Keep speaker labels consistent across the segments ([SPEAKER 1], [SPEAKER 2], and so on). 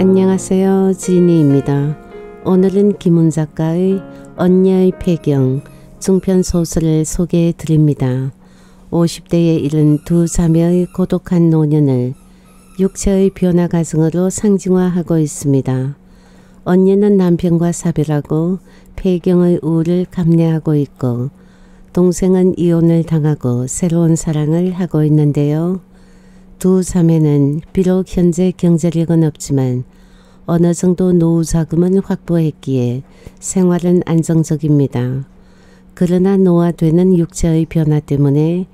[SPEAKER 1] 안녕하세요. 지니입니다. 오늘은 김훈 작가의 언녀의 폐경 중편 소설을 소개해 드립니다. 50대에 이른 두 자매의 고독한 노년을 육체의 변화 과정으로 상징화하고 있습니다. 언니는 남편과 사별하고 폐경의 우를 감내하고 있고 동생은 이혼을 당하고 새로운 사랑을 하고 있는데요. 두 자매는 비록 현재 경제력은 없지만 어느 정도 노후 자금은 확보했기에 생활은 안정적입니다. 그러나 노화되는 육체의 변화 때문에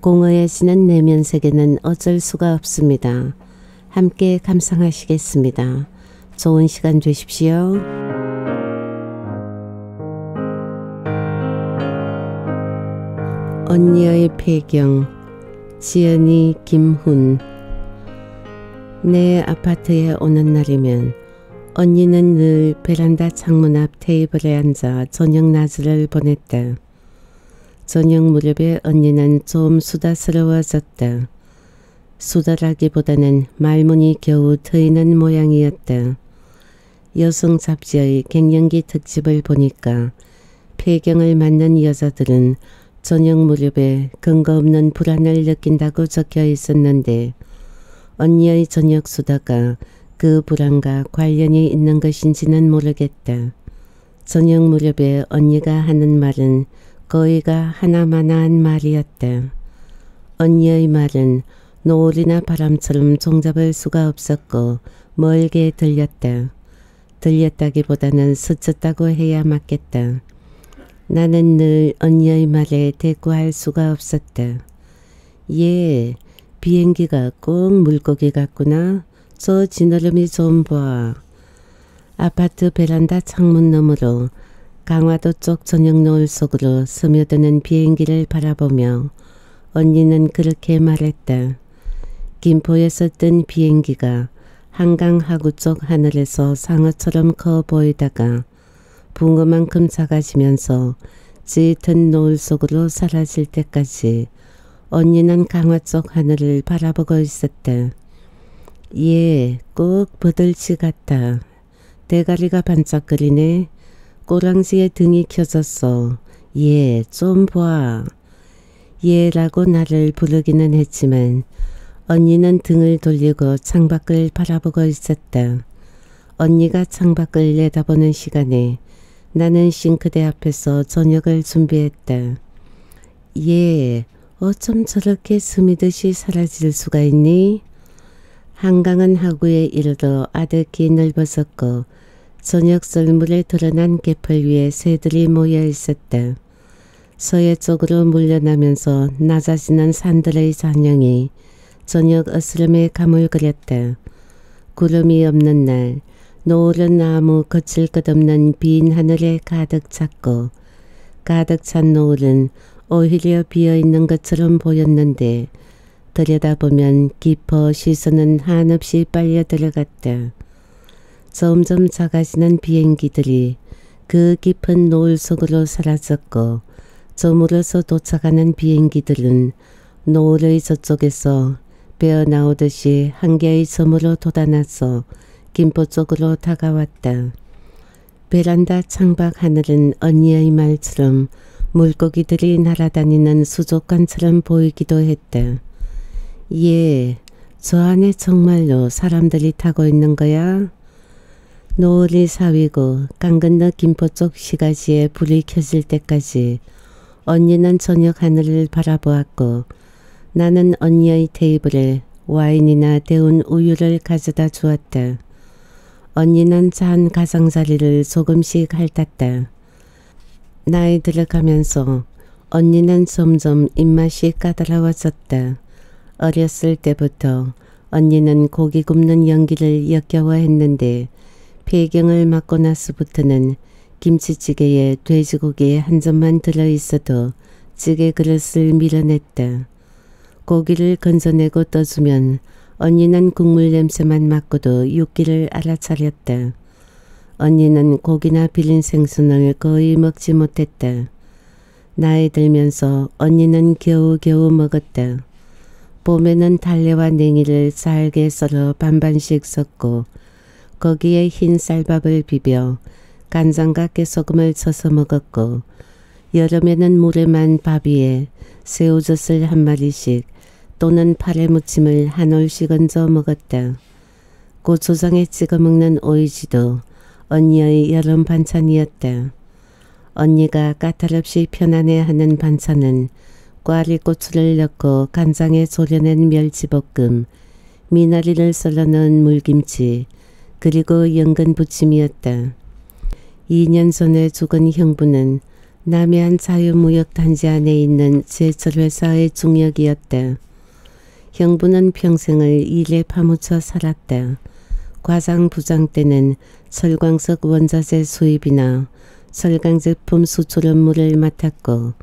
[SPEAKER 1] 공허해지는 내면 세계는 어쩔 수가 없습니다. 함께 감상하시겠습니다. 좋은 시간 되십시오. 언니의 폐경 지연이 김훈 내 아파트에 오는 날이면 언니는 늘 베란다 창문 앞 테이블에 앉아 저녁 낮을 보냈다. 저녁 무렵에 언니는 좀 수다스러워졌다. 수다라기보다는 말문이 겨우 트이는 모양이었다. 여성 잡지의 갱년기 특집을 보니까 폐경을 맞는 여자들은 저녁 무렵에 근거 없는 불안을 느낀다고 적혀 있었는데 언니의 저녁 수다가 그 불안과 관련이 있는 것인지는 모르겠다. 저녁 무렵에 언니가 하는 말은 거의가 하나마나한 말이었다. 언니의 말은 노을이나 바람처럼 종잡을 수가 없었고 멀게 들렸다. 들렸다기보다는 스쳤다고 해야 맞겠다. 나는 늘 언니의 말에 대꾸할 수가 없었다. 예, 비행기가 꼭 물고기 같구나. 저 지느러미 좀 봐. 아파트 베란다 창문 너머로 강화도 쪽 저녁 노을 속으로 스며드는 비행기를 바라보며 언니는 그렇게 말했다. 김포에서 뜬 비행기가 한강 하구 쪽 하늘에서 상어처럼 커 보이다가 붕어만큼 작아지면서 짙은 노을 속으로 사라질 때까지 언니는 강화 쪽 하늘을 바라보고 있었다. 예, 꼭 버들치 같다. 대가리가 반짝거리네. 꼬랑지에 등이 켜졌어. 예, 좀 봐. 예라고 나를 부르기는 했지만 언니는 등을 돌리고 창밖을 바라보고 있었다. 언니가 창밖을 내다보는 시간에 나는 싱크대 앞에서 저녁을 준비했다. 예, 어쩜 저렇게 스미듯이 사라질 수가 있니? 한강은 하구에 이르러 아득히 넓어졌고 저녁 썰물에 드러난 개펄 위에 새들이 모여 있었다. 서해 쪽으로 물려나면서 낮아지는 산들의 잔영이 저녁 어스름에 가물거렸다. 구름이 없는 날 노을은 나무 거칠 것 없는 빈 하늘에 가득 찼고 가득 찬 노을은 오히려 비어있는 것처럼 보였는데 들여다보면 깊어 시선은 한없이 빨려 들어갔다. 점점 작아지는 비행기들이 그 깊은 노을 속으로 사라졌고 저물어서 도착하는 비행기들은 노을의 저쪽에서 베어 나오듯이 한 개의 섬으로 돋아나서 김포 쪽으로 다가왔다. 베란다 창밖 하늘은 언니의 말처럼 물고기들이 날아다니는 수족관처럼 보이기도 했다. 예, 저 안에 정말로 사람들이 타고 있는 거야? 노을이 사위고 강 건너 김포 쪽 시가지에 불이 켜질 때까지 언니는 저녁 하늘을 바라보았고 나는 언니의 테이블에 와인이나 데운 우유를 가져다 주었다. 언니는 찬 가장자리를 조금씩 핥았다. 나이 들어가면서 언니는 점점 입맛이 까다로워졌다. 어렸을 때부터 언니는 고기 굽는 연기를 역겨워했는데 폐경을 맞고 나서부터는 김치찌개에 돼지고기 한 점만 들어있어도 찌개 그릇을 밀어냈다. 고기를 건져내고 떠주면 언니는 국물 냄새만 맡고도 육기를 알아차렸다. 언니는 고기나 비린 생선을 거의 먹지 못했다. 나이 들면서 언니는 겨우겨우 먹었다. 봄에는 달래와 냉이를 쌀게 썰어 반반씩 섞고 거기에 흰 쌀밥을 비벼 간장과 깨소금을 쳐서 먹었고 여름에는 물에 만 밥 위에 새우젓을 한 마리씩 또는 파래 무침을 한 올씩 얹어 먹었다. 고추장에 찍어 먹는 오이지도 언니의 여름 반찬이었다. 언니가 까탈없이 편안해하는 반찬은 꽈리고추를 넣고 간장에 졸여낸 멸치볶음, 미나리를 썰어 넣은 물김치, 그리고 연근 부침이었다. 2년 전에 죽은 형부는 남해안 자유무역단지 안에 있는 제철회사의 중역이었다. 형부는 평생을 일에 파묻혀 살았다. 과장 부장 때는 철광석 원자재 수입이나 철강 제품 수출 업무를 맡았고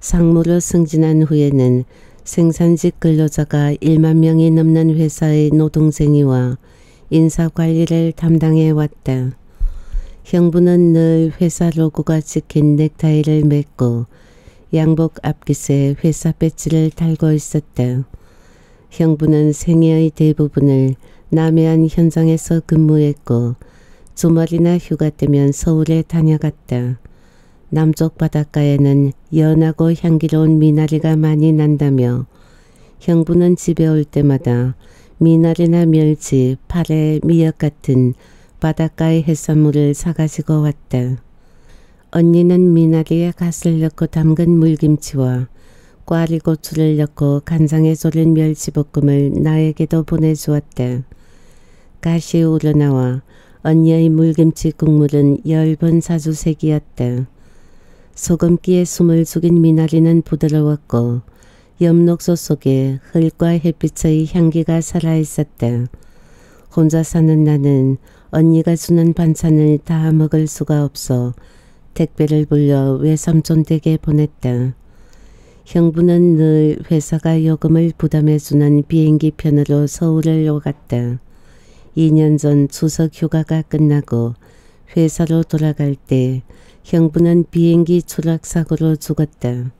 [SPEAKER 1] 상무로 승진한 후에는 생산직 근로자가 1만 명이 넘는 회사의 노동쟁이와 인사관리를 담당해 왔다. 형부는 늘 회사 로고가 찍힌 넥타이를 맺고 양복 앞깃에 회사 배지를 달고 있었다. 형부는 생애의 대부분을 남해안 현장에서 근무했고 주말이나 휴가 때면 서울에 다녀갔다. 남쪽 바닷가에는 연하고 향기로운 미나리가 많이 난다며 형부는 집에 올 때마다 미나리나 멸치, 파래, 미역 같은 바닷가의 해산물을 사가지고 왔다. 언니는 미나리에 갓을 넣고 담근 물김치와 꽈리고추를 넣고 간장에 졸인 멸치볶음을 나에게도 보내주었다. 가시 우러나와 언니의 물김치 국물은 엷은 사주색이었다. 소금기에 숨을 죽인 미나리는 부드러웠고 엽록소 속에 흙과 햇빛의 향기가 살아있었다. 혼자 사는 나는 언니가 주는 반찬을 다 먹을 수가 없어 택배를 불려 외삼촌 댁에 보냈다. 형부는 늘 회사가 요금을 부담해주는 비행기 편으로 서울을 오갔다. 2년 전 추석 휴가가 끝나고 회사로 돌아갈 때 형부는 비행기 추락사고로 죽었다.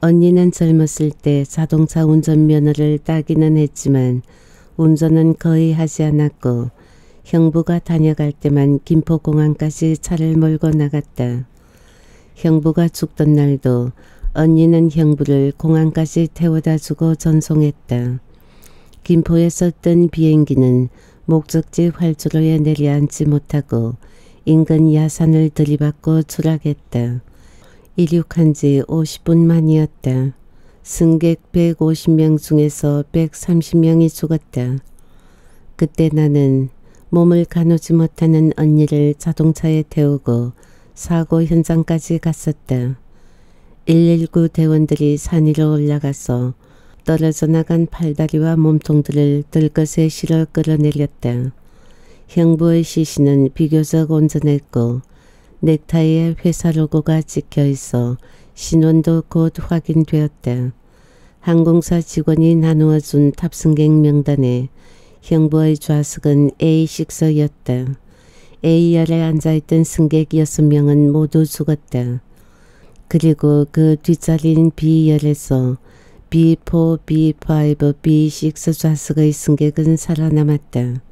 [SPEAKER 1] 언니는 젊었을 때 자동차 운전면허를 따기는 했지만 운전은 거의 하지 않았고 형부가 다녀갈 때만 김포공항까지 차를 몰고 나갔다. 형부가 죽던 날도 언니는 형부를 공항까지 태워다 주고 전송했다. 김포에서 뜬 비행기는 목적지 활주로에 내려앉지 못하고 인근 야산을 들이받고 추락했다. 이륙한 지 50분 만이었다. 승객 150명 중에서 130명이 죽었다. 그때 나는 몸을 가누지 못하는 언니를 자동차에 태우고 사고 현장까지 갔었다. 119 대원들이 산 위로 올라가서 떨어져 나간 팔다리와 몸통들을 들것에 실어 끌어내렸다. 형부의 시신은 비교적 온전했고 넥타이에 회사 로고가 찍혀 있어 신원도 곧 확인되었다. 항공사 직원이 나누어 준 탑승객 명단에 형부의 좌석은 A6였다. A열에 앉아있던 승객 6명은 모두 죽었다. 그리고 그 뒷자리인 B열에서 B4, B5, B6 좌석의 승객은 살아남았다.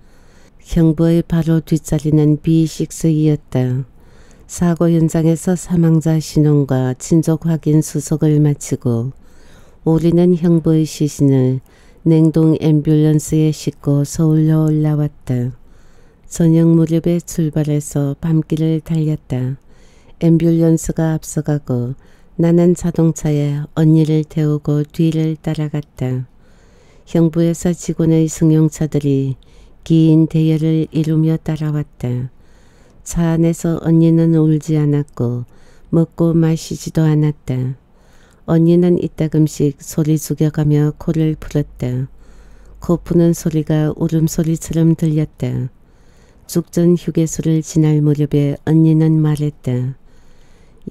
[SPEAKER 1] 형부의 바로 뒷자리는 B6이었다. 사고 현장에서 사망자 신원과 친족 확인 수속을 마치고 우리는 형부의 시신을 냉동 앰뷸런스에 싣고 서울로 올라왔다. 저녁 무렵에 출발해서 밤길을 달렸다. 앰뷸런스가 앞서가고 나는 자동차에 언니를 태우고 뒤를 따라갔다. 형부에서 직원의 승용차들이 긴 대열을 이루며 따라왔다. 차 안에서 언니는 울지 않았고 먹고 마시지도 않았다. 언니는 이따금씩 소리 죽여가며 코를 풀었다. 코 푸는 소리가 울음소리처럼 들렸다. 죽전 휴게소를 지날 무렵에 언니는 말했다.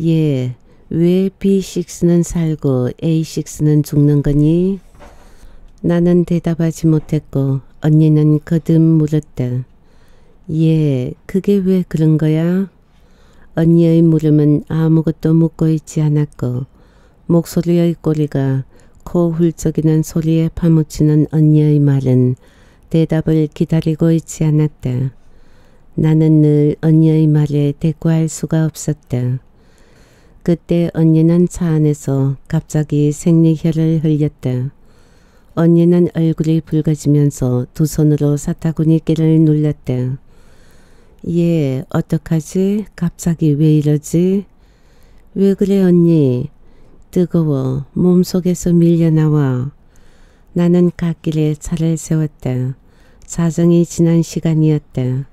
[SPEAKER 1] 예, 왜 B6는 살고 A6는 죽는 거니? 나는 대답하지 못했고 언니는 거듭 물었다. 예, 그게 왜 그런 거야? 언니의 물음은 아무것도 묻고 있지 않았고 목소리의 꼬리가 코 훌쩍이는 소리에 파묻히는 언니의 말은 대답을 기다리고 있지 않았다. 나는 늘 언니의 말에 대꾸할 수가 없었다. 그때 언니는 차 안에서 갑자기 생리혈을 흘렸다. 언니는 얼굴이 붉어지면서 두 손으로 사타구니 깨를 눌렀다. 얘 어떡하지? 갑자기 왜 이러지? 왜 그래 언니? 뜨거워 몸속에서 밀려나와. 나는 갓길에 차를 세웠다. 사정이 지난 시간이었다.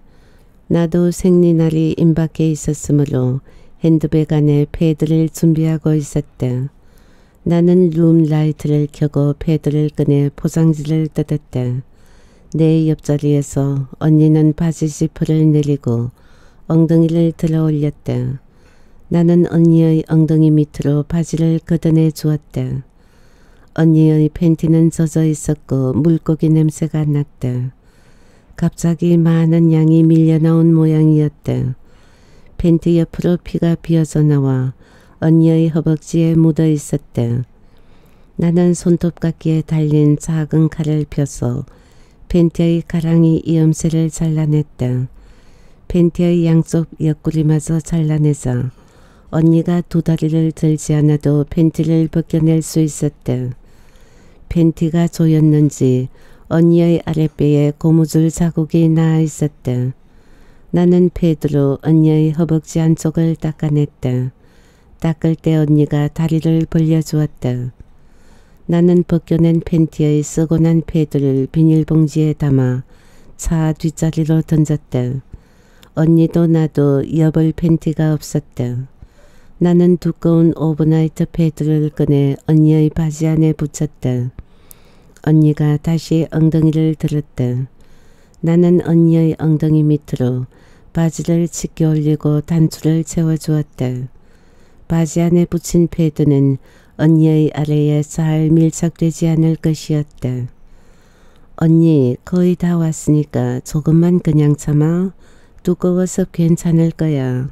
[SPEAKER 1] 나도 생리날이 임박해 있었으므로 핸드백 안에 패드를 준비하고 있었다. 나는 룸라이트를 켜고 패드를 꺼내 포장지를 뜯었다. 내 옆자리에서 언니는 바지 지퍼를 내리고 엉덩이를 들어 올렸다. 나는 언니의 엉덩이 밑으로 바지를 걷어내 주었다. 언니의 팬티는 젖어 있었고 물고기 냄새가 났다. 갑자기 많은 양이 밀려나온 모양이었다. 팬티 옆으로 피가 비어서 나와 언니의 허벅지에 묻어 있었다. 나는 손톱깎이에 달린 작은 칼을 펴서 팬티의 가랑이 이음새를 잘라냈다. 팬티의 양쪽 옆구리마저 잘라내자 언니가 두 다리를 들지 않아도 팬티를 벗겨낼 수 있었다. 팬티가 조였는지 언니의 아랫배에 고무줄 자국이 나 있었다. 나는 패드로 언니의 허벅지 안쪽을 닦아냈다. 닦을 때 언니가 다리를 벌려주었다. 나는 벗겨낸 팬티의 쓰고 난 패드를 비닐봉지에 담아 차 뒷자리로 던졌다. 언니도 나도 여벌 팬티가 없었다. 나는 두꺼운 overnight 패드를 꺼내 언니의 바지 안에 붙였다. 언니가 다시 엉덩이를 들었다. 나는 언니의 엉덩이 밑으로 바지를 치켜 올리고 단추를 채워주었다. 바지 안에 붙인 패드는 언니의 아래에 잘 밀착되지 않을 것이었다. 언니 거의 다 왔으니까 조금만 그냥 참아. 두꺼워서 괜찮을 거야.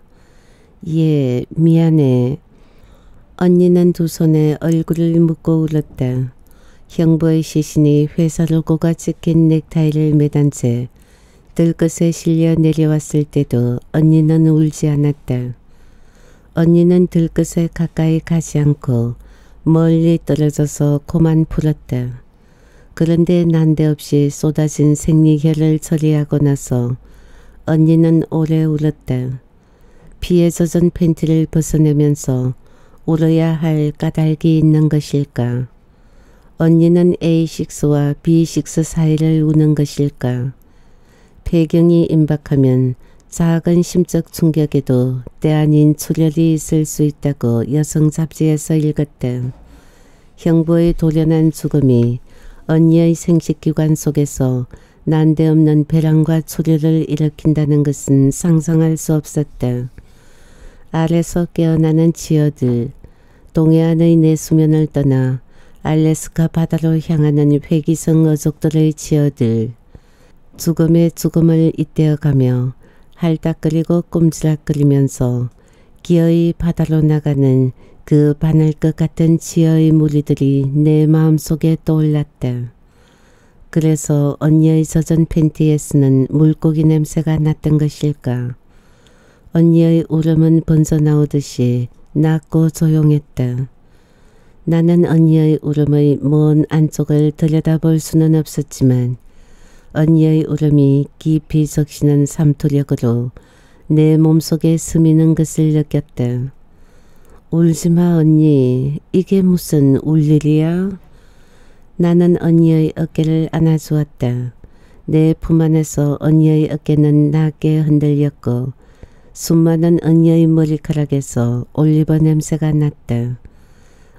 [SPEAKER 1] 예, 미안해. 언니는 두 손에 얼굴을 묶고 울었다. 형부의 시신이 회사로 고가 찍힌 넥타이를 매단 채 들 것에 실려 내려왔을 때도 언니는 울지 않았다. 언니는 들것에 가까이 가지 않고 멀리 떨어져서 코만 풀었다. 그런데 난데없이 쏟아진 생리혈을 처리하고 나서 언니는 오래 울었다. 피에 젖은 팬티를 벗어내면서 울어야 할 까닭이 있는 것일까? 언니는 A6와 B6 사이를 우는 것일까? 배경이 임박하면 작은 심적 충격에도 때 아닌 출혈이 있을 수 있다고 여성 잡지에서 읽었다. 형부의 돌연한 죽음이 언니의 생식기관 속에서 난데없는 배란과 출혈을 일으킨다는 것은 상상할 수 없었다. 아래서 깨어나는 지어들, 동해안의 내수면을 떠나 알래스카 바다로 향하는 회기성 어족들의 지어들, 죽음의 죽음을 잇대어가며 할딱거리고 꼼지락거리면서 기어이 바다로 나가는 그 바늘 것 같은 지어의 무리들이 내 마음속에 떠올랐다. 그래서 언니의 젖은 팬티에 쓰는 물고기 냄새가 났던 것일까. 언니의 울음은 번져나오듯이 낮고 조용했다. 나는 언니의 울음의 먼 안쪽을 들여다볼 수는 없었지만 언니의 울음이 깊이 적시는 삼투력으로 내 몸속에 스미는 것을 느꼈다. 울지마 언니 이게 무슨 울 일이야? 나는 언니의 어깨를 안아주었다. 내 품 안에서 언니의 어깨는 낮게 흔들렸고 수많은 언니의 머리카락에서 올리버 냄새가 났다.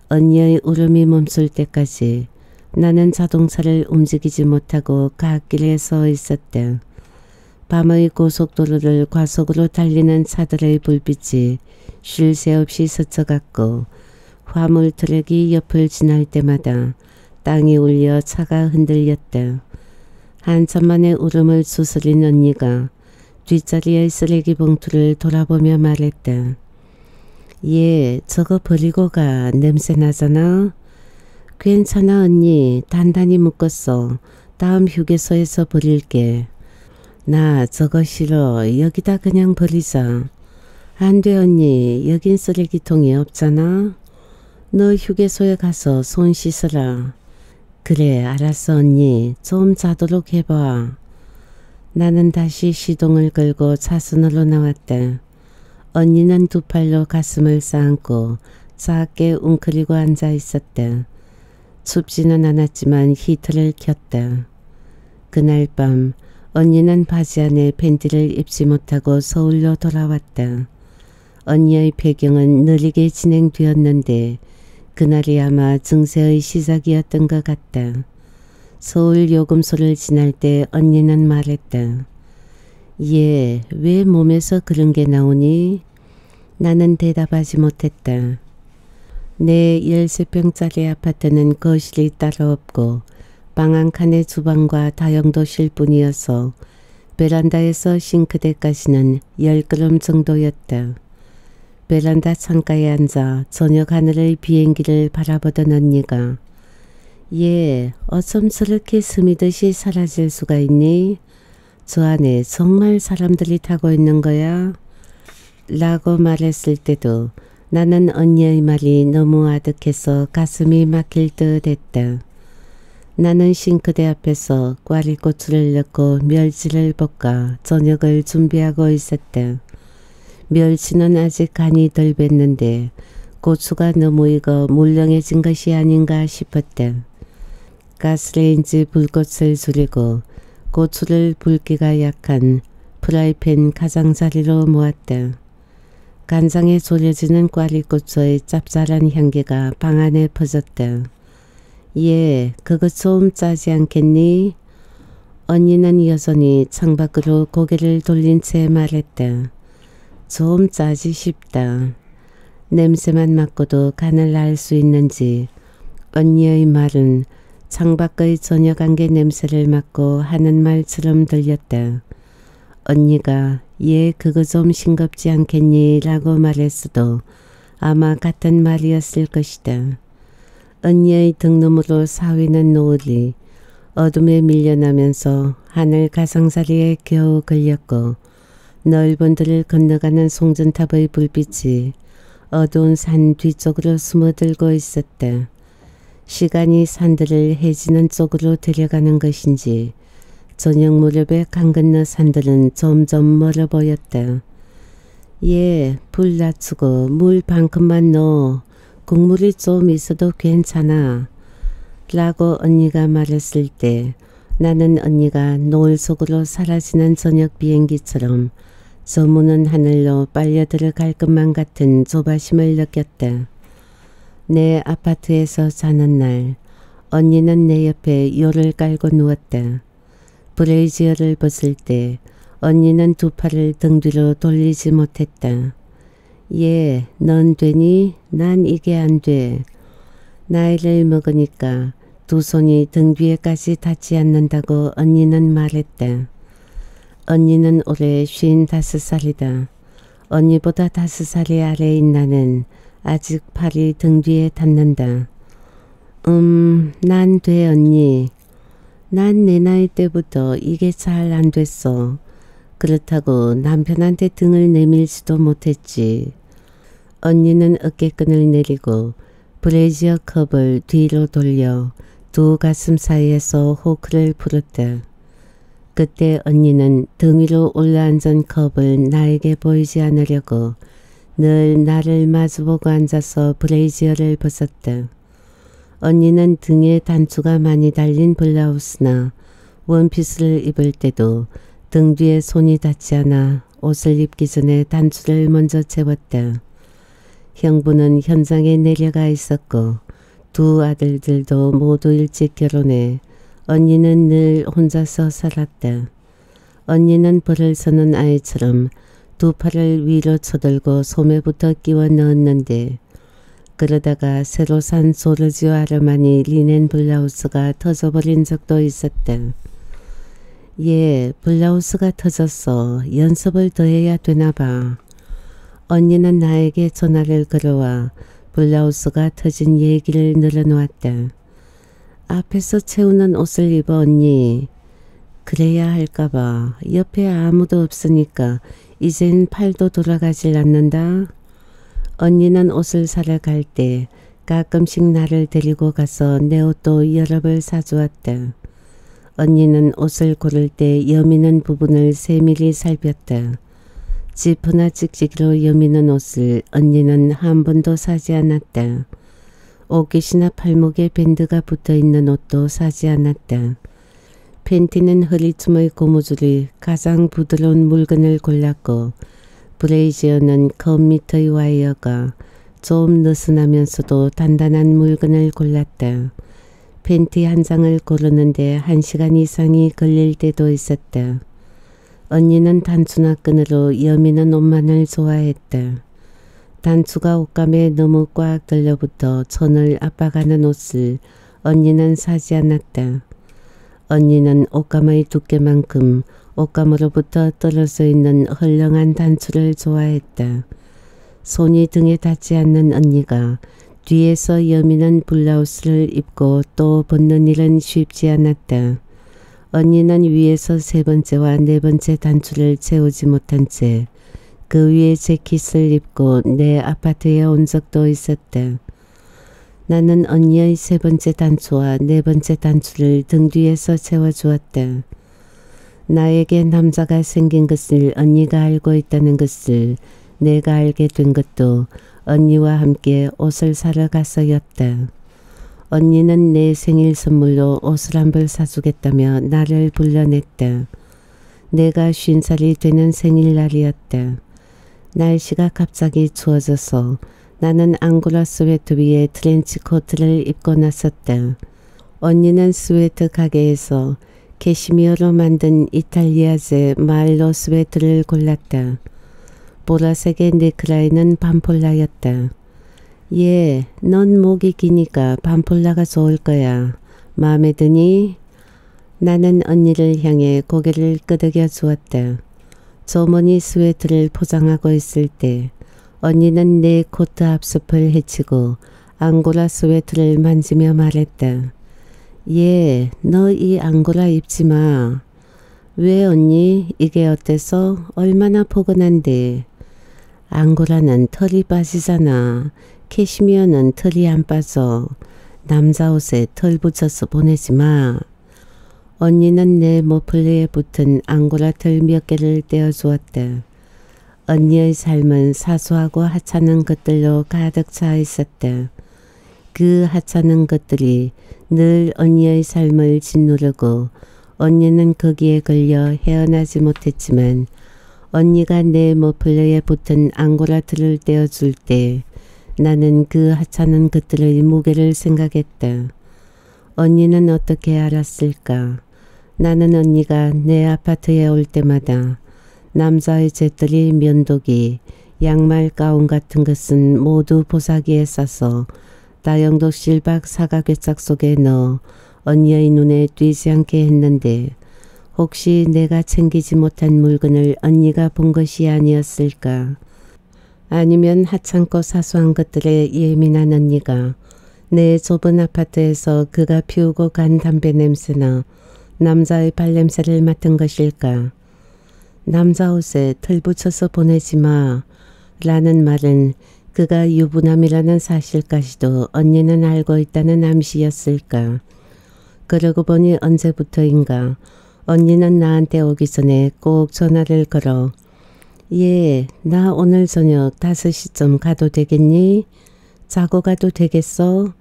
[SPEAKER 1] 언니의 울음이 멈출 때까지 나는 자동차를 움직이지 못하고 갓길에 서 있었다. 밤의 고속도로를 과속으로 달리는 차들의 불빛이 쉴 새 없이 스쳐갔고 화물 트럭이 옆을 지날 때마다 땅이 울려 차가 흔들렸다. 한참 만에 울음을 추스린 언니가 뒷자리의 쓰레기 봉투를 돌아보며 말했다. 얘 저거 버리고 가 냄새 나잖아. 괜찮아 언니 단단히 묶었어. 다음 휴게소에서 버릴게. 나 저거 싫어. 여기다 그냥 버리자. 안 돼 언니. 여긴 쓰레기통이 없잖아. 너 휴게소에 가서 손 씻어라. 그래 알았어 언니. 좀 자도록 해봐. 나는 다시 시동을 걸고 차선으로 나왔다. 언니는 두 팔로 가슴을 쌓고 작게 웅크리고 앉아 있었다. 춥지는 않았지만 히터를 켰다. 그날 밤 언니는 바지 안에 팬티를 입지 못하고 서울로 돌아왔다. 언니의 배경은 느리게 진행되었는데 그날이 아마 증세의 시작이었던 것 같다. 서울 요금소를 지날 때 언니는 말했다. 얘, 왜 몸에서 그런 게 나오니? 나는 대답하지 못했다. 내 13평짜리 아파트는 거실이 따로 없고 방 한 칸의 주방과 다용도실 뿐이어서 베란다에서 싱크대까지는 10걸음 정도였다. 베란다 창가에 앉아 저녁 하늘의 비행기를 바라보던 언니가 얘 어쩜 저렇게 스미듯이 사라질 수가 있니? 저 안에 정말 사람들이 타고 있는 거야? 라고 말했을 때도 나는 언니의 말이 너무 아득해서 가슴이 막힐 듯 했다. 나는 싱크대 앞에서 꽈리고추를 넣고 멸치를 볶아 저녁을 준비하고 있었다. 멸치는 아직 간이 덜 뱄는데 고추가 너무 익어 물렁해진 것이 아닌가 싶었다. 가스레인지 불꽃을 줄이고 고추를 붉기가 약한 프라이팬 가장자리로 모았다. 간장에 졸여지는 꽈리고추의 짭짤한 향기가 방 안에 퍼졌다. 예, 그거 좀 짜지 않겠니? 언니는 여전히 창밖으로 고개를 돌린 채 말했다. 좀 짜지 싶다. 냄새만 맡고도 간을 알 수 있는지 언니의 말은 창밖의 저녁 안개 냄새를 맡고 하는 말처럼 들렸다. 언니가 얘 그거 좀 싱겁지 않겠니? 라고 말했어도 아마 같은 말이었을 것이다. 언니의 등놈으로 사위는 노을이 어둠에 밀려나면서 하늘 가상자리에 겨우 걸렸고 넓은 들을 건너가는 송전탑의 불빛이 어두운 산 뒤쪽으로 숨어들고 있었다. 시간이 산들을 해지는 쪽으로 데려가는 것인지 저녁 무렵에 강 건너 산들은 점점 멀어 보였다. 예, 불 낮추고 물 반큼만 넣어. 국물이 좀 있어도 괜찮아. 라고 언니가 말했을 때 나는 언니가 노을 속으로 사라지는 저녁 비행기처럼 저무는 하늘로 빨려 들어갈 것만 같은 조바심을 느꼈다. 내 아파트에서 자는 날 언니는 내 옆에 요를 깔고 누웠다. 브레이지어를 벗을 때 언니는 두 팔을 등 뒤로 돌리지 못했다. 예, 넌 되니? 난 이게 안 돼. 나이를 먹으니까 두 손이 등 뒤에까지 닿지 않는다고 언니는 말했다. 언니는 올해 쉰 다섯 살이다. 언니보다 다섯 살이 아래인 나는 아직 팔이 등 뒤에 닿는다. 음, 난 돼 언니. 난 내 나이 때부터 이게 잘 안 됐어. 그렇다고 남편한테 등을 내밀지도 못했지. 언니는 어깨끈을 내리고 브레이지어 컵을 뒤로 돌려 두 가슴 사이에서 호크를 풀었다. 그때 언니는 등 위로 올라앉은 컵을 나에게 보이지 않으려고 늘 나를 마주보고 앉아서 브레이지어를 벗었다. 언니는 등에 단추가 많이 달린 블라우스나 원피스를 입을 때도 등 뒤에 손이 닿지 않아 옷을 입기 전에 단추를 먼저 채웠다. 형부는 현장에 내려가 있었고 두 아들들도 모두 일찍 결혼해 언니는 늘 혼자서 살았다. 언니는 벌을 서는 아이처럼 두 팔을 위로 쳐들고 소매부터 끼워 넣었는데 그러다가 새로 산 소르지오 아르마니 리넨 블라우스가 터져버린 적도 있었다. 예, 블라우스가 터졌어. 연습을 더 해야 되나 봐. 언니는 나에게 전화를 걸어와 블라우스가 터진 얘기를 늘어놓았다. 앞에서 채우는 옷을 입어 언니. 그래야 할까봐 옆에 아무도 없으니까 이젠 팔도 돌아가질 않는다. 언니는 옷을 사러 갈 때 가끔씩 나를 데리고 가서 내 옷도 여러 벌 사주었다. 언니는 옷을 고를 때 여미는 부분을 세밀히 살폈다. 지푸나 찍찍이로 여미는 옷을 언니는 한 번도 사지 않았다. 옷깃이나 팔목에 밴드가 붙어있는 옷도 사지 않았다. 팬티는 허리춤의 고무줄이 가장 부드러운 물건을 골랐고 브레이지어는 컵 밑의 와이어가 좀 느슨하면서도 단단한 물건을 골랐다. 팬티 한 장을 고르는데 한 시간 이상이 걸릴 때도 있었다. 언니는 단추나 끈으로 여미는 옷만을 좋아했다. 단추가 옷감에 너무 꽉 들려붙어 손을 압박하는 옷을 언니는 사지 않았다. 언니는 옷감의 두께만큼 옷감으로부터 떨어져 있는 헐렁한 단추를 좋아했다. 손이 등에 닿지 않는 언니가 뒤에서 여미는 블라우스를 입고 또 벗는 일은 쉽지 않았다. 언니는 위에서 세 번째와 네 번째 단추를 채우지 못한 채 그 위에 재킷을 입고 내 아파트에 온 적도 있었다. 나는 언니의 세 번째 단추와 네 번째 단추를 등 뒤에서 채워주었다. 나에게 남자가 생긴 것을 언니가 알고 있다는 것을 내가 알게 된 것도 언니와 함께 옷을 사러 가서였다. 언니는 내 생일 선물로 옷을 한 벌 사주겠다며 나를 불러냈다. 내가 쉰 살이 되는 생일날이었다. 날씨가 갑자기 추워져서 나는 앙고라 스웨터 위에 트렌치 코트를 입고 나섰다. 언니는 스웨터 가게에서 캐시미어로 만든 이탈리아제 마일로 스웨터를 골랐다. 보라색의 네크라인은 반폴라였다. 얘, 넌 목이 기니까 반폴라가 좋을 거야. 마음에 드니? 나는 언니를 향해 고개를 끄덕여 주었다. 점원이 스웨터를 포장하고 있을 때 언니는 내 코트 앞섶을 헤치고 앙고라 스웨터를 만지며 말했다. 얘, 너 이 앙고라 입지 마. 왜 언니? 이게 어때서? 얼마나 포근한데. 앙고라는 털이 빠지잖아. 캐시미어는 털이 안 빠져. 남자 옷에 털 붙여서 보내지 마. 언니는 내 머플러에 붙은 앙고라 털 몇 개를 떼어주었다. 언니의 삶은 사소하고 하찮은 것들로 가득 차 있었다. 그 하찮은 것들이 늘 언니의 삶을 짓누르고 언니는 거기에 걸려 헤어나지 못했지만 언니가 내 머플러에 붙은 앙고라 털을 떼어줄 때 나는 그 하찮은 것들의 무게를 생각했다. 언니는 어떻게 알았을까? 나는 언니가 내 아파트에 올 때마다 남자의 잿더리 면도기, 양말 가운 같은 것은 모두 보사기에 싸서 다영도 실박 사과괴짝 속에 넣어 언니의 눈에 띄지 않게 했는데 혹시 내가 챙기지 못한 물건을 언니가 본 것이 아니었을까? 아니면 하찮고 사소한 것들에 예민한 언니가 내 좁은 아파트에서 그가 피우고 간 담배 냄새나 남자의 발냄새를 맡은 것일까. 남자 옷에 털 붙여서 보내지 마 라는 말은 그가 유부남이라는 사실까지도 언니는 알고 있다는 암시였을까. 그러고 보니 언제부터인가 언니는 나한테 오기 전에 꼭 전화를 걸어 예, 나 오늘 저녁 5시쯤 가도 되겠니? 자고 가도 되겠어?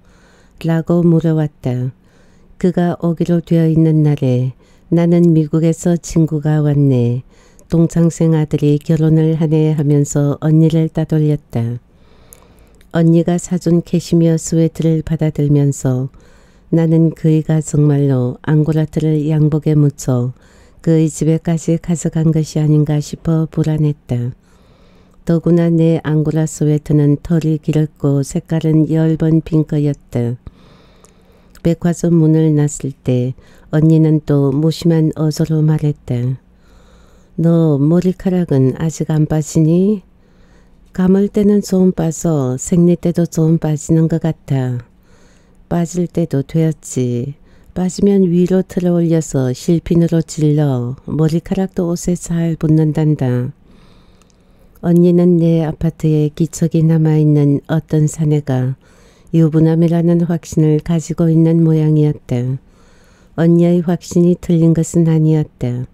[SPEAKER 1] 라고 물어왔다. 그가 오기로 되어 있는 날에 나는 미국에서 친구가 왔네. 동창생 아들이 결혼을 하네 하면서 언니를 따돌렸다. 언니가 사준 캐시미어 스웨터를 받아들면서 나는 그이가 정말로 앙고라 털을 양복에 묻혀 그의 집에까지 가져간 것이 아닌가 싶어 불안했다. 더구나 내 앙고라 스웨터는 털이 길었고 색깔은 엷은 핑크였다. 백화점 문을 나섰을 때 언니는 또 무심한 어조로 말했다. 너 머리카락은 아직 안 빠지니? 감을 때는 좀 빠져 생리 때도 좀 빠지는 것 같아. 빠질 때도 되었지. 빠지면 위로 틀어 올려서 실핀으로 찔러 머리카락도 옷에 잘 붙는단다. 언니는 내 아파트에 기척이 남아있는 어떤 사내가 유부남이라는 확신을 가지고 있는 모양이었다. 언니의 확신이 틀린 것은 아니었다.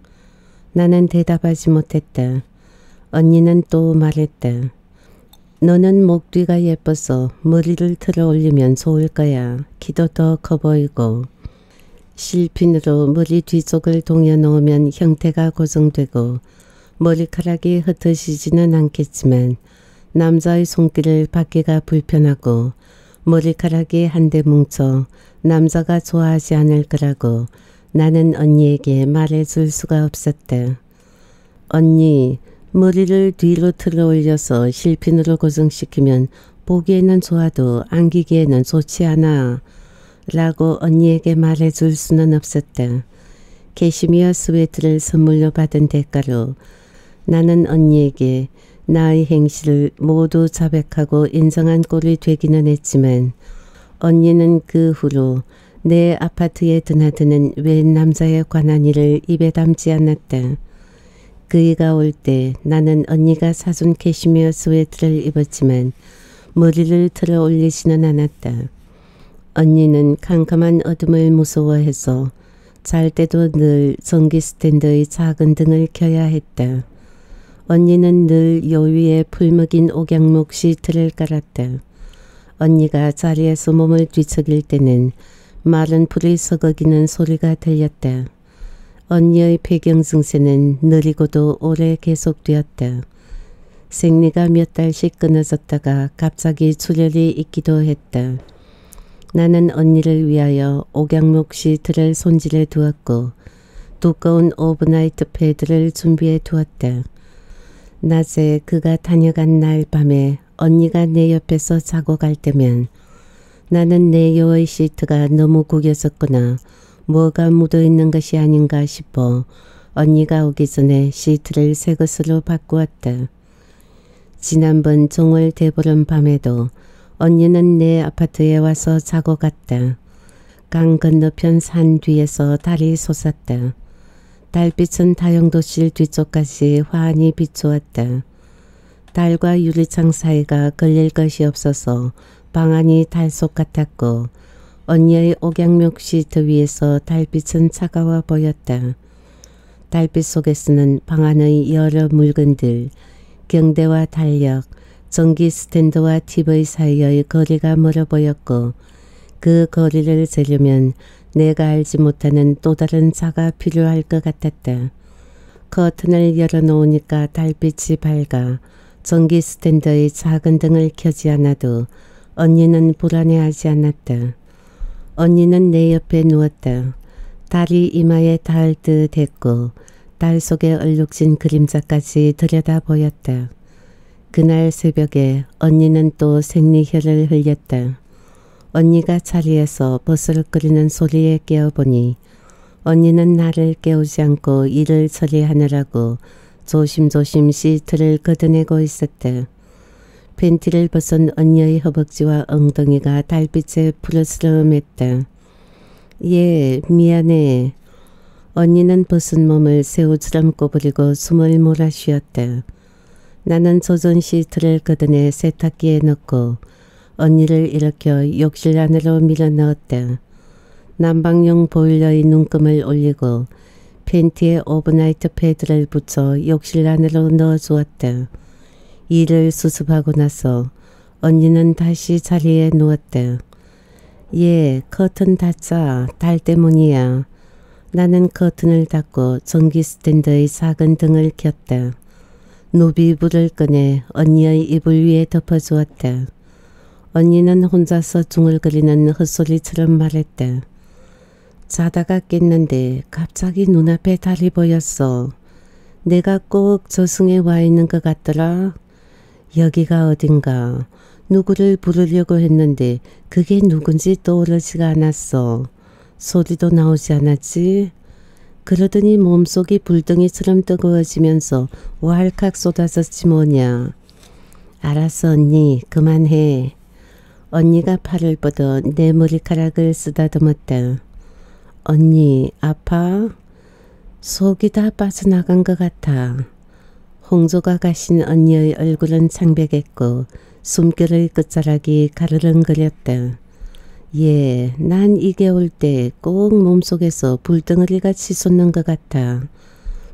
[SPEAKER 1] 나는 대답하지 못했다. 언니는 또 말했다. 너는 목 뒤가 예뻐서 머리를 틀어 올리면 좋을 거야. 키도 더 커 보이고. 실핀으로 머리 뒤쪽을 동여 놓으면 형태가 고정되고 머리카락이 흩어지지는 않겠지만 남자의 손길을 받기가 불편하고 머리카락이 한데 뭉쳐 남자가 좋아하지 않을 거라고 나는 언니에게 말해줄 수가 없었다. 언니, 머리를 뒤로 틀어 올려서 실핀으로 고정시키면 보기에는 좋아도 안기기에는 좋지 않아. 라고 언니에게 말해줄 수는 없었다. 캐시미어 스웨트를 선물로 받은 대가로 나는 언니에게 나의 행실을 모두 자백하고 인정한 꼴이 되기는 했지만 언니는 그 후로 내 아파트에 드나드는 웬 남자에 관한 일을 입에 담지 않았다. 그이가 올 때 나는 언니가 사준 캐시미어 스웨터를 입었지만 머리를 틀어 올리지는 않았다. 언니는 캄캄한 어둠을 무서워해서 잘 때도 늘 전기 스탠드의 작은 등을 켜야 했다. 언니는 늘 요 위에 풀먹인 옥양목 시트를 깔았다. 언니가 자리에서 몸을 뒤척일 때는 마른 풀이 서걱이는 소리가 들렸다. 언니의 폐경 증세는 느리고도 오래 계속되었다. 생리가 몇 달씩 끊어졌다가 갑자기 출혈이 있기도 했다. 나는 언니를 위하여 옥양목 시트를 손질해 두었고 두꺼운 overnight 패드를 준비해 두었다. 낮에 그가 다녀간 날 밤에 언니가 내 옆에서 자고 갈 때면 나는 내 여의 시트가 너무 구겨졌거나 뭐가 묻어있는 것이 아닌가 싶어 언니가 오기 전에 시트를 새 것으로 바꾸었다. 지난번 정월 대보름 밤에도 언니는 내 아파트에 와서 자고 갔다. 강 건너편 산 뒤에서 달이 솟았다. 달빛은 다용도실 뒤쪽까지 환히 비추었다. 달과 유리창 사이가 걸릴 것이 없어서 방 안이 달속 같았고 언니의 옥양목 시트 위에서 달빛은 차가워 보였다. 달빛 속에서는 방안의 여러 물건들, 경대와 달력, 전기 스탠드와 TV 사이의 거리가 멀어 보였고 그 거리를 재려면 내가 알지 못하는 또 다른 차가 필요할 것 같았다. 커튼을 열어놓으니까 달빛이 밝아 전기 스탠드의 작은 등을 켜지 않아도 언니는 불안해하지 않았다. 언니는 내 옆에 누웠다. 달이 이마에 닿을 듯 했고 달 속에 얼룩진 그림자까지 들여다 보였다. 그날 새벽에 언니는 또 생리혈을 흘렸다. 언니가 자리에서 버스럭거리는 소리에 깨어보니 언니는 나를 깨우지 않고 일을 처리하느라고 조심조심 시트를 걷어내고 있었다. 팬티를 벗은 언니의 허벅지와 엉덩이가 달빛에 푸르스름했다. 예, 미안해. 언니는 벗은 몸을 새우처럼 꼬부리고 숨을 몰아 쉬었다. 나는 조전 시트를 걷어내 세탁기에 넣고 언니를 일으켜 욕실 안으로 밀어 넣었다. 난방용 보일러의 눈금을 올리고 팬티에 overnight 패드를 붙여 욕실 안으로 넣어주었다. 일을 수습하고 나서 언니는 다시 자리에 누웠다. 얘, 커튼 닫자. 달 때문이야. 나는 커튼을 닫고 전기 스탠드의 작은 등을 켰다. 노비 불을 꺼내 언니의 이불 위에 덮어주었다. 언니는 혼자서 중얼거리는 헛소리처럼 말했다. 자다가 깼는데 갑자기 눈앞에 달이 보였어. 내가 꼭 저승에 와 있는 것 같더라. 여기가 어딘가 누구를 부르려고 했는데 그게 누군지 떠오르지가 않았어. 소리도 나오지 않았지? 그러더니 몸속이 불덩이처럼 뜨거워지면서 왈칵 쏟아졌지 뭐냐. 알았어 언니 그만해. 언니가 팔을 뻗어 내 머리카락을 쓰다듬었다. 언니 아파? 속이 다 빠져나간 것 같아. 홍조가 가신 언니의 얼굴은 창백했고 숨결의 끝자락이 가르릉거렸다. 예, 난 이게 올 때 꼭 몸속에서 불덩어리같이 솟는 것 같아.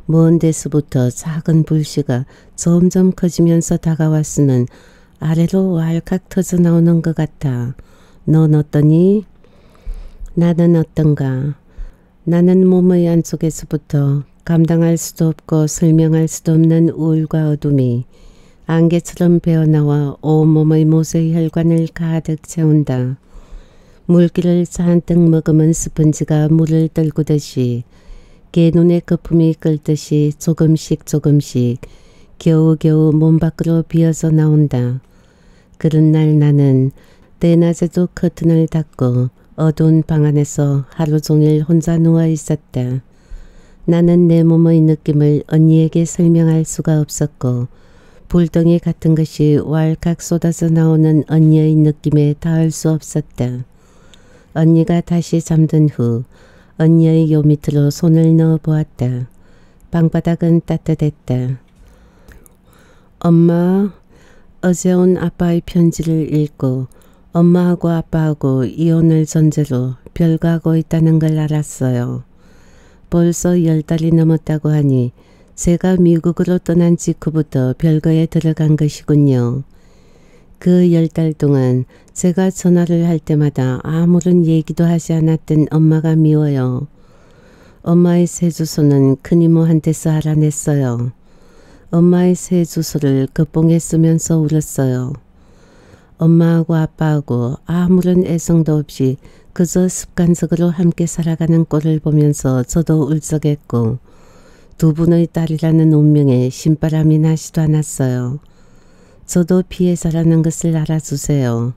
[SPEAKER 1] 먼 데서부터 작은 불씨가 점점 커지면서 다가왔으는 아래로 왈칵 터져 나오는 것 같아. 넌 어떠니? 나는 어떤가? 나는 몸의 안쪽에서부터 감당할 수도 없고 설명할 수도 없는 우울과 어둠이 안개처럼 배어나와 온몸의 모세 혈관을 가득 채운다. 물기를 잔뜩 머금은 스펀지가 물을 떨구듯이 개눈의 거품이 끓듯이 조금씩 조금씩 겨우겨우 몸 밖으로 비어서 나온다. 그런 날 나는 대낮에도 커튼을 닫고 어두운 방 안에서 하루 종일 혼자 누워 있었다. 나는 내 몸의 느낌을 언니에게 설명할 수가 없었고 불덩이 같은 것이 왈칵 쏟아져 나오는 언니의 느낌에 닿을 수 없었다. 언니가 다시 잠든 후 언니의 요 밑으로 손을 넣어 보았다. 방바닥은 따뜻했다. 엄마, 어제 온 아빠의 편지를 읽고 엄마하고 아빠하고 이혼을 전제로 별거하고 있다는 걸 알았어요. 벌써 열 달이 넘었다고 하니 제가 미국으로 떠난 직후부터 별거에 들어간 것이군요. 그 열 달 동안 제가 전화를 할 때마다 아무런 얘기도 하지 않았던 엄마가 미워요. 엄마의 새 주소는 큰 이모한테서 알아냈어요. 엄마의 새 주소를 급봉에 쓰면서 울었어요. 엄마하고 아빠하고 아무런 애성도 없이 그저 습관적으로 함께 살아가는 꼴을 보면서 저도 울적했고 두 분의 딸이라는 운명에 신바람이 나지도 않았어요. 저도 피해자라는 것을 알아주세요.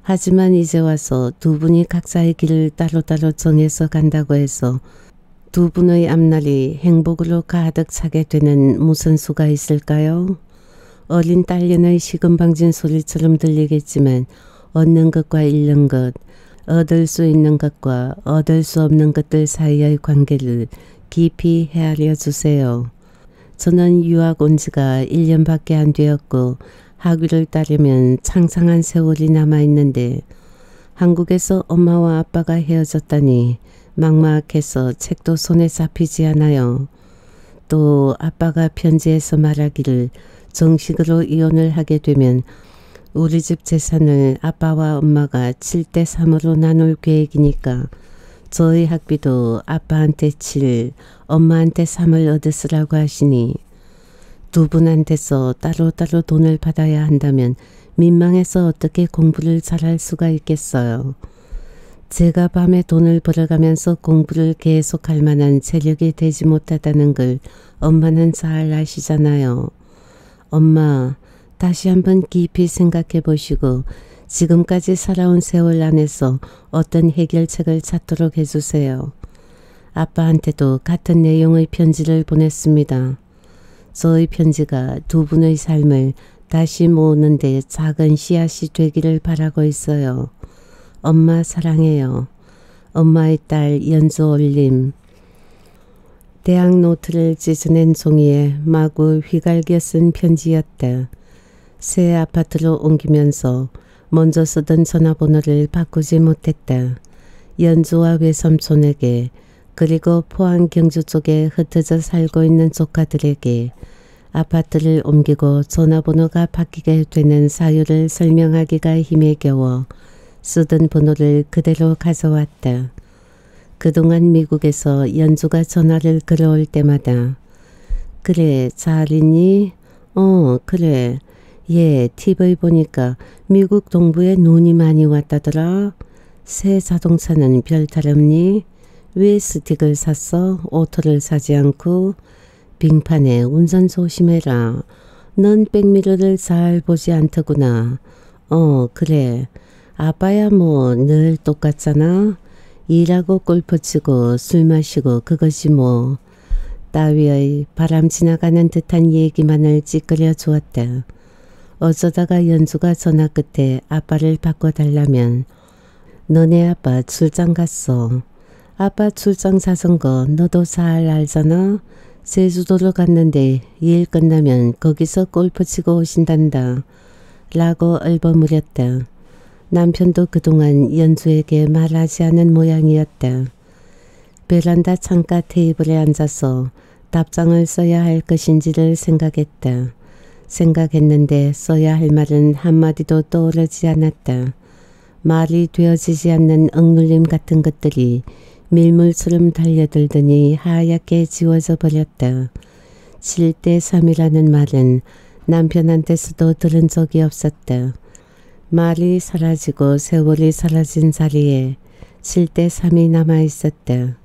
[SPEAKER 1] 하지만 이제 와서 두 분이 각자의 길을 따로따로 정해서 간다고 해서 두 분의 앞날이 행복으로 가득 차게 되는 무슨 수가 있을까요? 어린 딸년의 시금방진 소리처럼 들리겠지만 얻는 것과 잃는 것, 얻을 수 있는 것과 얻을 수 없는 것들 사이의 관계를 깊이 헤아려 주세요. 저는 유학 온 지가 1년밖에 안 되었고 학위를 따르면 창창한 세월이 남아있는데 한국에서 엄마와 아빠가 헤어졌다니 막막해서 책도 손에 잡히지 않아요. 또 아빠가 편지에서 말하기를 정식으로 이혼을 하게 되면 우리 집 재산을 아빠와 엄마가 7대 3으로 나눌 계획이니까 저희 학비도 아빠한테 7, 엄마한테 3을 얻으시라고 하시니 두 분한테서 따로따로 돈을 받아야 한다면 민망해서 어떻게 공부를 잘할 수가 있겠어요. 제가 밤에 돈을 벌어가면서 공부를 계속할 만한 체력이 되지 못하다는 걸 엄마는 잘 아시잖아요. 엄마, 다시 한번 깊이 생각해 보시고 지금까지 살아온 세월 안에서 어떤 해결책을 찾도록 해주세요. 아빠한테도 같은 내용의 편지를 보냈습니다. 저의 편지가 두 분의 삶을 다시 모으는 데 작은 씨앗이 되기를 바라고 있어요. 엄마 사랑해요. 엄마의 딸 연주 올림 대학 노트를 찢어낸 종이에 마구 휘갈겨 쓴 편지였다. 새 아파트로 옮기면서 먼저 쓰던 전화번호를 바꾸지 못했다. 연주와 외삼촌에게 그리고 포항 경주 쪽에 흩어져 살고 있는 조카들에게 아파트를 옮기고 전화번호가 바뀌게 되는 사유를 설명하기가 힘에 겨워 쓰던 번호를 그대로 가져왔다. 그동안 미국에서 연주가 전화를 걸어올 때마다 그래 잘 있니? 어 그래 예 TV 보니까 미국 동부에 눈이 많이 왔다더라. 새 자동차는 별 다름니? 왜 스틱을 샀어? 오토를 사지 않고 빙판에 운전 조심해라. 넌 백미러를 잘 보지 않더구나. 어 그래 아빠야 뭐 늘 똑같잖아. 일하고 골프 치고 술 마시고 그것이 뭐 따위의 바람 지나가는 듯한 얘기만을 찌끄려 주었다. 어쩌다가 연주가 전화 끝에 아빠를 바꿔달라면 너네 아빠 출장 갔어. 아빠 출장 사선 거 너도 잘 알잖아. 제주도로 갔는데 일 끝나면 거기서 골프 치고 오신단다. 라고 얼버무렸다. 남편도 그동안 연주에게 말하지 않은 모양이었다. 베란다 창가 테이블에 앉아서 답장을 써야 할 것인지를 생각했다. 생각했는데 써야 할 말은 한마디도 떠오르지 않았다. 말이 되어지지 않는 억눌림 같은 것들이 밀물처럼 달려들더니 하얗게 지워져 버렸다. 7대 3이라는 말은 남편한테서도 들은 적이 없었다. 말이 사라지고 세월이 사라진 자리에 7대 3이 남아 있었다.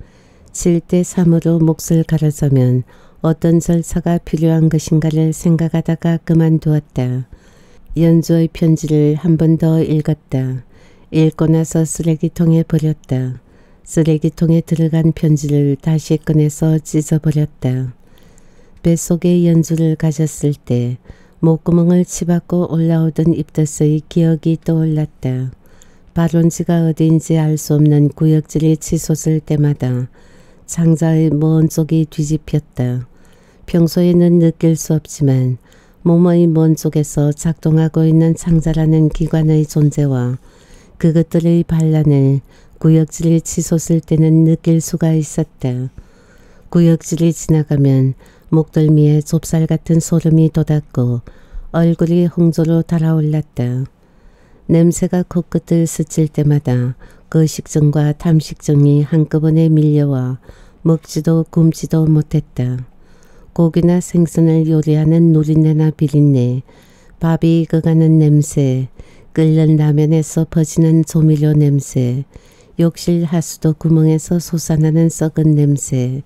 [SPEAKER 1] 7대 3으로 몫을 가려자면 어떤 절차가 필요한 것인가를 생각하다가 그만두었다. 연주의 편지를 한 번 더 읽었다. 읽고 나서 쓰레기통에 버렸다. 쓰레기통에 들어간 편지를 다시 꺼내서 찢어버렸다. 뱃속에 연주를 가졌을 때 목구멍을 치받고 올라오던 입덧의 기억이 떠올랐다. 발원지가 어디인지 알 수 없는 구역질이 치솟을 때마다 장자의 먼 쪽이 뒤집혔다. 평소에는 느낄 수 없지만 몸의 먼 쪽에서 작동하고 있는 창자라는 기관의 존재와 그것들의 반란을 구역질이 치솟을 때는 느낄 수가 있었다. 구역질이 지나가면 목덜미에 좁쌀 같은 소름이 돋았고 얼굴이 홍조로 달아올랐다. 냄새가 코끝을 스칠 때마다 그 식증과 탐식증이 한꺼번에 밀려와 먹지도 굶지도 못했다. 고기나 생선을 요리하는 누린내나 비린내, 밥이 익어가는 냄새, 끓는 라면에서 퍼지는 조미료 냄새, 욕실 하수도 구멍에서 솟아나는 썩은 냄새,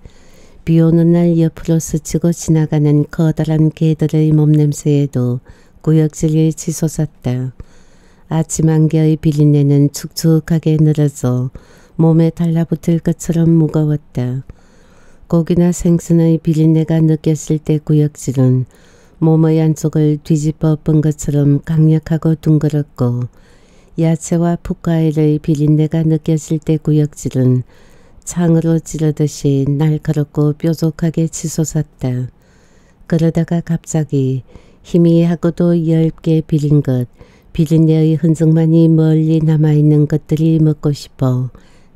[SPEAKER 1] 비 오는 날 옆으로 스치고 지나가는 커다란 개들의 몸냄새에도 구역질이 치솟았다. 아침 안개의 비린내는 축축하게 늘어져 몸에 달라붙을 것처럼 무거웠다. 고기나 생선의 비린내가 느꼈을 때 구역질은 몸의 안쪽을 뒤집어 본 것처럼 강력하고 둥그렇고 야채와 풋과일의 비린내가 느껴질 때 구역질은 창으로 찌르듯이 날카롭고 뾰족하게 치솟았다. 그러다가 갑자기 희미하고도 얇게 비린 것, 비린내의 흔적만이 멀리 남아있는 것들이 먹고 싶어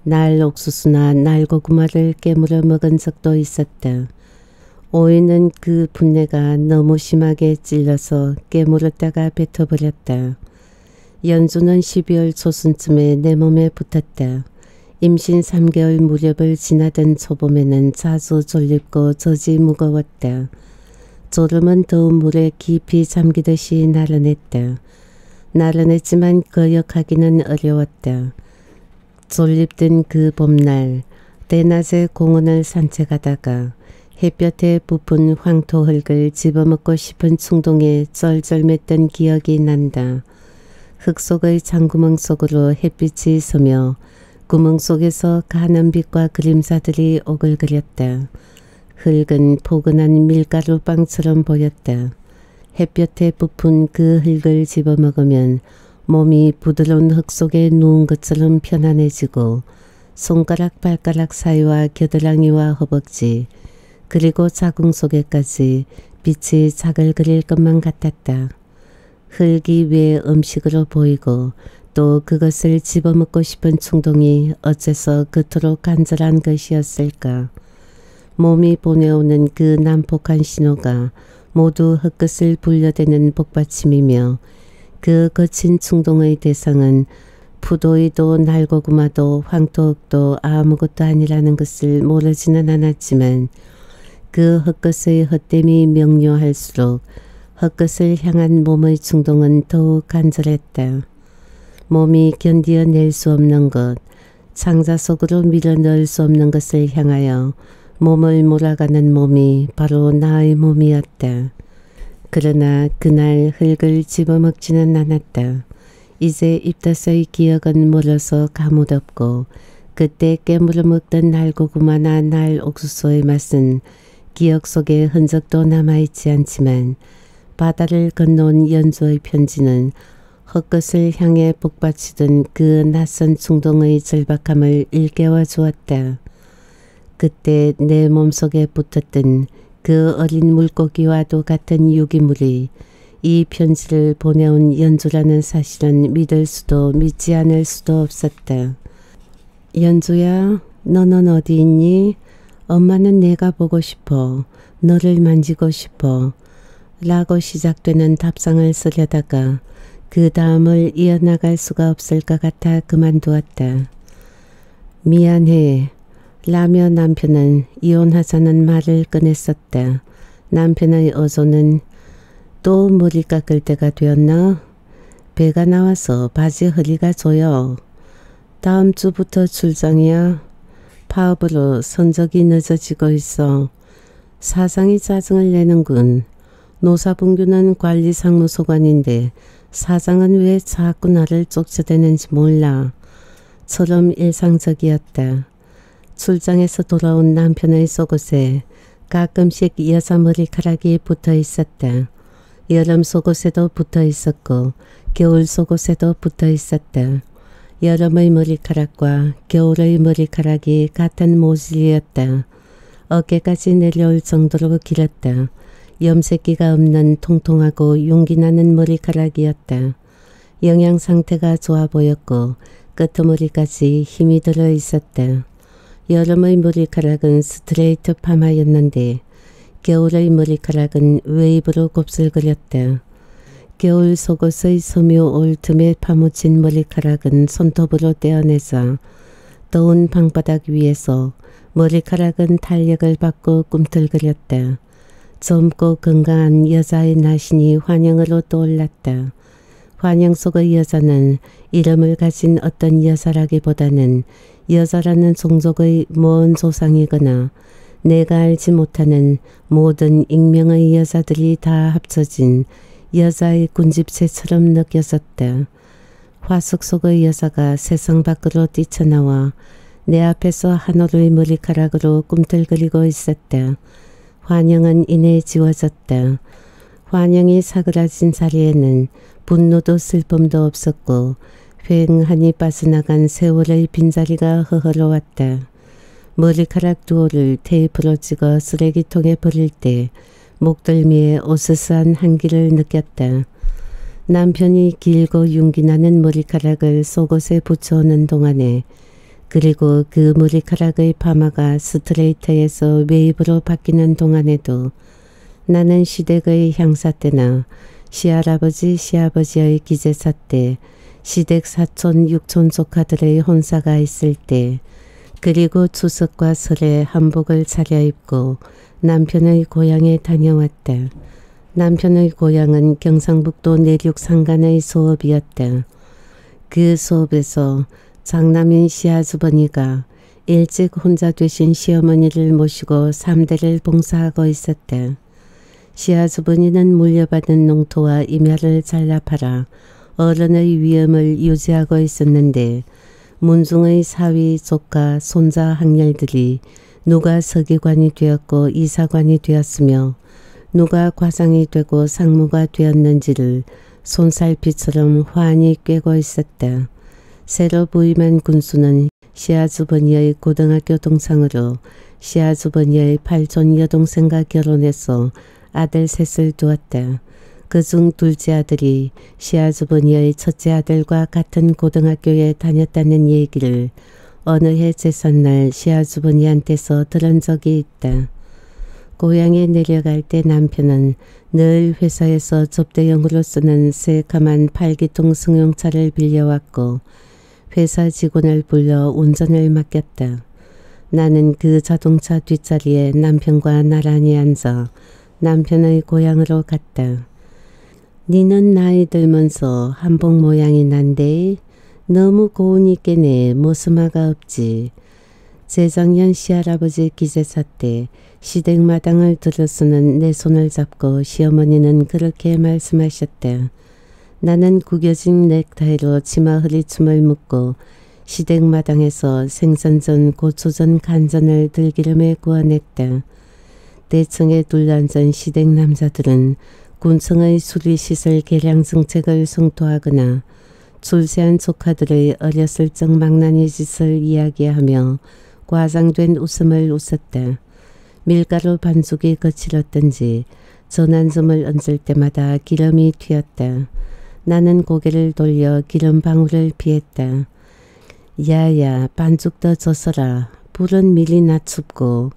[SPEAKER 1] 날 옥수수나 날 고구마를 깨물어 먹은 적도 있었다. 오이는 그 분내가 너무 심하게 찔러서 깨물었다가 뱉어버렸다. 연주는 12월 초순쯤에 내 몸에 붙었다. 임신 3개월 무렵을 지나던 초봄에는 자주 졸립고 젖이 무거웠다. 졸음은 더운 물에 깊이 잠기듯이 나른했다. 나른했지만 거역하기는 어려웠다. 졸립던 그 봄날 대낮에 공원을 산책하다가 햇볕에 부푼 황토 흙을 집어먹고 싶은 충동에 쩔쩔맸던 기억이 난다. 흙 속의 장구멍 속으로 햇빛이 서며 구멍 속에서 가는 빛과 그림자들이 오글거렸다. 흙은 포근한 밀가루 빵처럼 보였다. 햇볕에 부푼 그 흙을 집어먹으면 몸이 부드러운 흙 속에 누운 것처럼 편안해지고 손가락 발가락 사이와 겨드랑이와 허벅지 그리고 자궁 속에까지 빛이 자글거릴 것만 같았다. 흙이 왜 음식으로 보이고 또 그것을 집어먹고 싶은 충동이 어째서 그토록 간절한 것이었을까. 몸이 보내오는 그 난폭한 신호가 모두 흙끝을 불려대는 복받침이며 그 거친 충동의 대상은 푸도이도 날고구마도 황토흙도 아무것도 아니라는 것을 모르지는 않았지만 그 흙끝의 헛됨이 명료할수록 헛것을 향한 몸의 충동은 더욱 간절했다. 몸이 견디어낼 수 없는 것, 창자 속으로 밀어넣을 수 없는 것을 향하여 몸을 몰아가는 몸이 바로 나의 몸이었다. 그러나 그날 흙을 집어먹지는 않았다. 이제 입덧의 기억은 멀어서 가무덥고 그때 깨물어 먹던 날고구마나 날 옥수수의 맛은 기억 속에 흔적도 남아있지 않지만 바다를 건너온 연주의 편지는 헛것을 향해 복받치던 그 낯선 충동의 절박함을 일깨워 주었다. 그때 내 몸속에 붙었던 그 어린 물고기와도 같은 유기물이 이 편지를 보내온 연주라는 사실은 믿을 수도 믿지 않을 수도 없었다. 연주야, 너는 어디 있니? 엄마는 내가 보고 싶어. 너를 만지고 싶어. 라고 시작되는 답상을 쓰려다가 그 다음을 이어나갈 수가 없을 것 같아 그만두었다. 미안해. 라며 남편은 이혼하자는 말을 꺼냈었다. 남편의 어조는 또 머리 깎을 때가 되었나? 배가 나와서 바지 허리가 조여. 다음 주부터 출장이야. 파업으로 선적이 늦어지고 있어. 사상이 짜증을 내는군. 노사분규는 관리상무소관인데 사장은 왜 자꾸 나를 쫓아대는지 몰라. 처럼 일상적이었다. 출장에서 돌아온 남편의 속옷에 가끔씩 여자 머리카락이 붙어 있었다. 여름 속옷에도 붙어 있었고 겨울 속옷에도 붙어 있었다. 여름의 머리카락과 겨울의 머리카락이 같은 모질이었다. 어깨까지 내려올 정도로 길었다. 염색기가 없는 통통하고 용기 나는 머리카락이었다. 영양 상태가 좋아 보였고 끄트머리까지 힘이 들어 있었다. 여름의 머리카락은 스트레이트 파마였는데 겨울의 머리카락은 웨이브로 곱슬거렸다. 겨울 속옷의 섬유 올 틈에 파묻힌 머리카락은 손톱으로 떼어내서 더운 방바닥 위에서 머리카락은 탄력을 받고 꿈틀거렸다. 젊고 건강한 여자의 나신이 환영으로 떠올랐다. 환영 속의 여자는 이름을 가진 어떤 여자라기보다는 여자라는 종족의 먼 조상이거나 내가 알지 못하는 모든 익명의 여자들이 다 합쳐진 여자의 군집체처럼 느껴졌다. 화석 속의 여자가 세상 밖으로 뛰쳐나와 내 앞에서 한올의 머리카락으로 꿈틀거리고 있었다. 환영은 이내 지워졌다. 환영이 사그라진 자리에는 분노도 슬픔도 없었고 휑하니 빠져나간 세월의 빈자리가 허허러왔다. 머리카락 두호를 테이프로 찍어 쓰레기통에 버릴 때 목덜미에 오스스한 한기를 느꼈다. 남편이 길고 윤기나는 머리카락을 속옷에 붙여오는 동안에 그리고 그 머리카락의 파마가 스트레이트에서 웨이브로 바뀌는 동안에도 나는 시댁의 향사 때나 시할아버지 시아버지의 기제사 때 시댁 사촌 육촌 조카들의 혼사가 있을 때 그리고 추석과 설에 한복을 차려입고 남편의 고향에 다녀왔다. 남편의 고향은 경상북도 내륙 상간의 소업이었다. 그 소업에서 장남인 시아주버니가 일찍 혼자 되신 시어머니를 모시고 3대를 봉사하고 있었다. 시아주버니는 물려받은 농토와 임야를 잘라 팔아 어른의 위엄을 유지하고 있었는데 문중의 사위, 조카, 손자 학렬들이 누가 서기관이 되었고 이사관이 되었으며 누가 과장이 되고 상무가 되었는지를 손살피처럼 환히 꿰고 있었다. 새로 부임한 군수는 시아주버니의 고등학교 동창으로 시아주버니의 팔촌 여동생과 결혼해서 아들 셋을 두었다. 그중 둘째 아들이 시아주버니의 첫째 아들과 같은 고등학교에 다녔다는 얘기를 어느 해 제삿날 시아주버니한테서 들은 적이 있다. 고향에 내려갈 때 남편은 늘 회사에서 접대용으로 쓰는 새까만 팔기통 승용차를 빌려왔고 회사 직원을 불러 운전을 맡겼다. 나는 그 자동차 뒷자리에 남편과 나란히 앉아 남편의 고향으로 갔다. 니는 나이 들면서 한복 모양이 난데 너무 고우니께네 모스마가 없지. 재작년 시할아버지 기제사 때 시댁마당을 들어서는 내 손을 잡고 시어머니는 그렇게 말씀하셨다. 나는 구겨진 넥타이로 치마 허리춤을 묶고 시댁마당에서 생선전, 고추전, 간전을 들기름에 구워냈다. 대청에 둘러앉은 시댁 남자들은 군청의 수리시설 개량 정책을 성토하거나 출세한 조카들의 어렸을 적 망나니 짓을 이야기하며 과장된 웃음을 웃었다. 밀가루 반죽이 거칠었던지 전환점을 얹을 때마다 기름이 튀었다. 나는 고개를 돌려 기름 방울을 피했다. 야야 반죽 더 줬어라. 불은 미리 낮춥고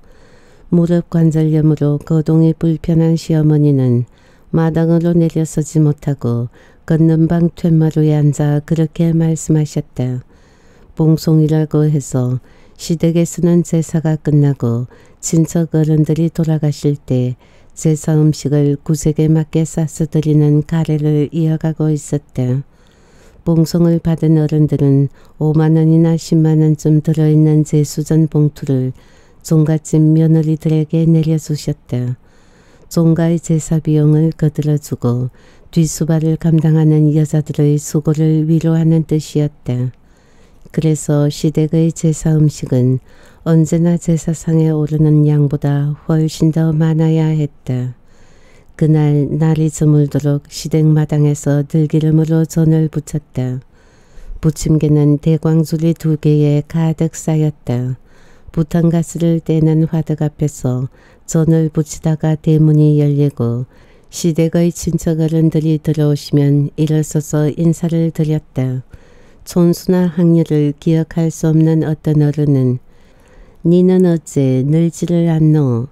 [SPEAKER 1] 무릎 관절염으로 거동이 불편한 시어머니는 마당으로 내려서지 못하고 걷는 방 툇마루에 앉아 그렇게 말씀하셨다. 봉송이라고 해서 시댁에 서는 제사가 끝나고 친척 어른들이 돌아가실 때 제사 음식을 구색에 맞게 싸서 드리는 가래를 이어가고 있었다. 봉송을 받은 어른들은 5만 원이나 10만 원쯤 들어있는 제수전 봉투를 종갓집 며느리들에게 내려주셨다. 종가의 제사 비용을 거들어주고 뒷수발을 감당하는 여자들의 수고를 위로하는 뜻이었다. 그래서 시댁의 제사 음식은 언제나 제사상에 오르는 양보다 훨씬 더 많아야 했다. 그날 날이 저물도록 시댁 마당에서 들기름으로 전을 붙였다. 부침개는 대광줄이 두 개에 가득 쌓였다. 부탄가스를 떼는 화덕 앞에서 전을 붙이다가 대문이 열리고 시댁의 친척 어른들이 들어오시면 일어서서 인사를 드렸다. 촌수나 학렬을 기억할 수 없는 어떤 어른은 니는 어째 늘지를 않노?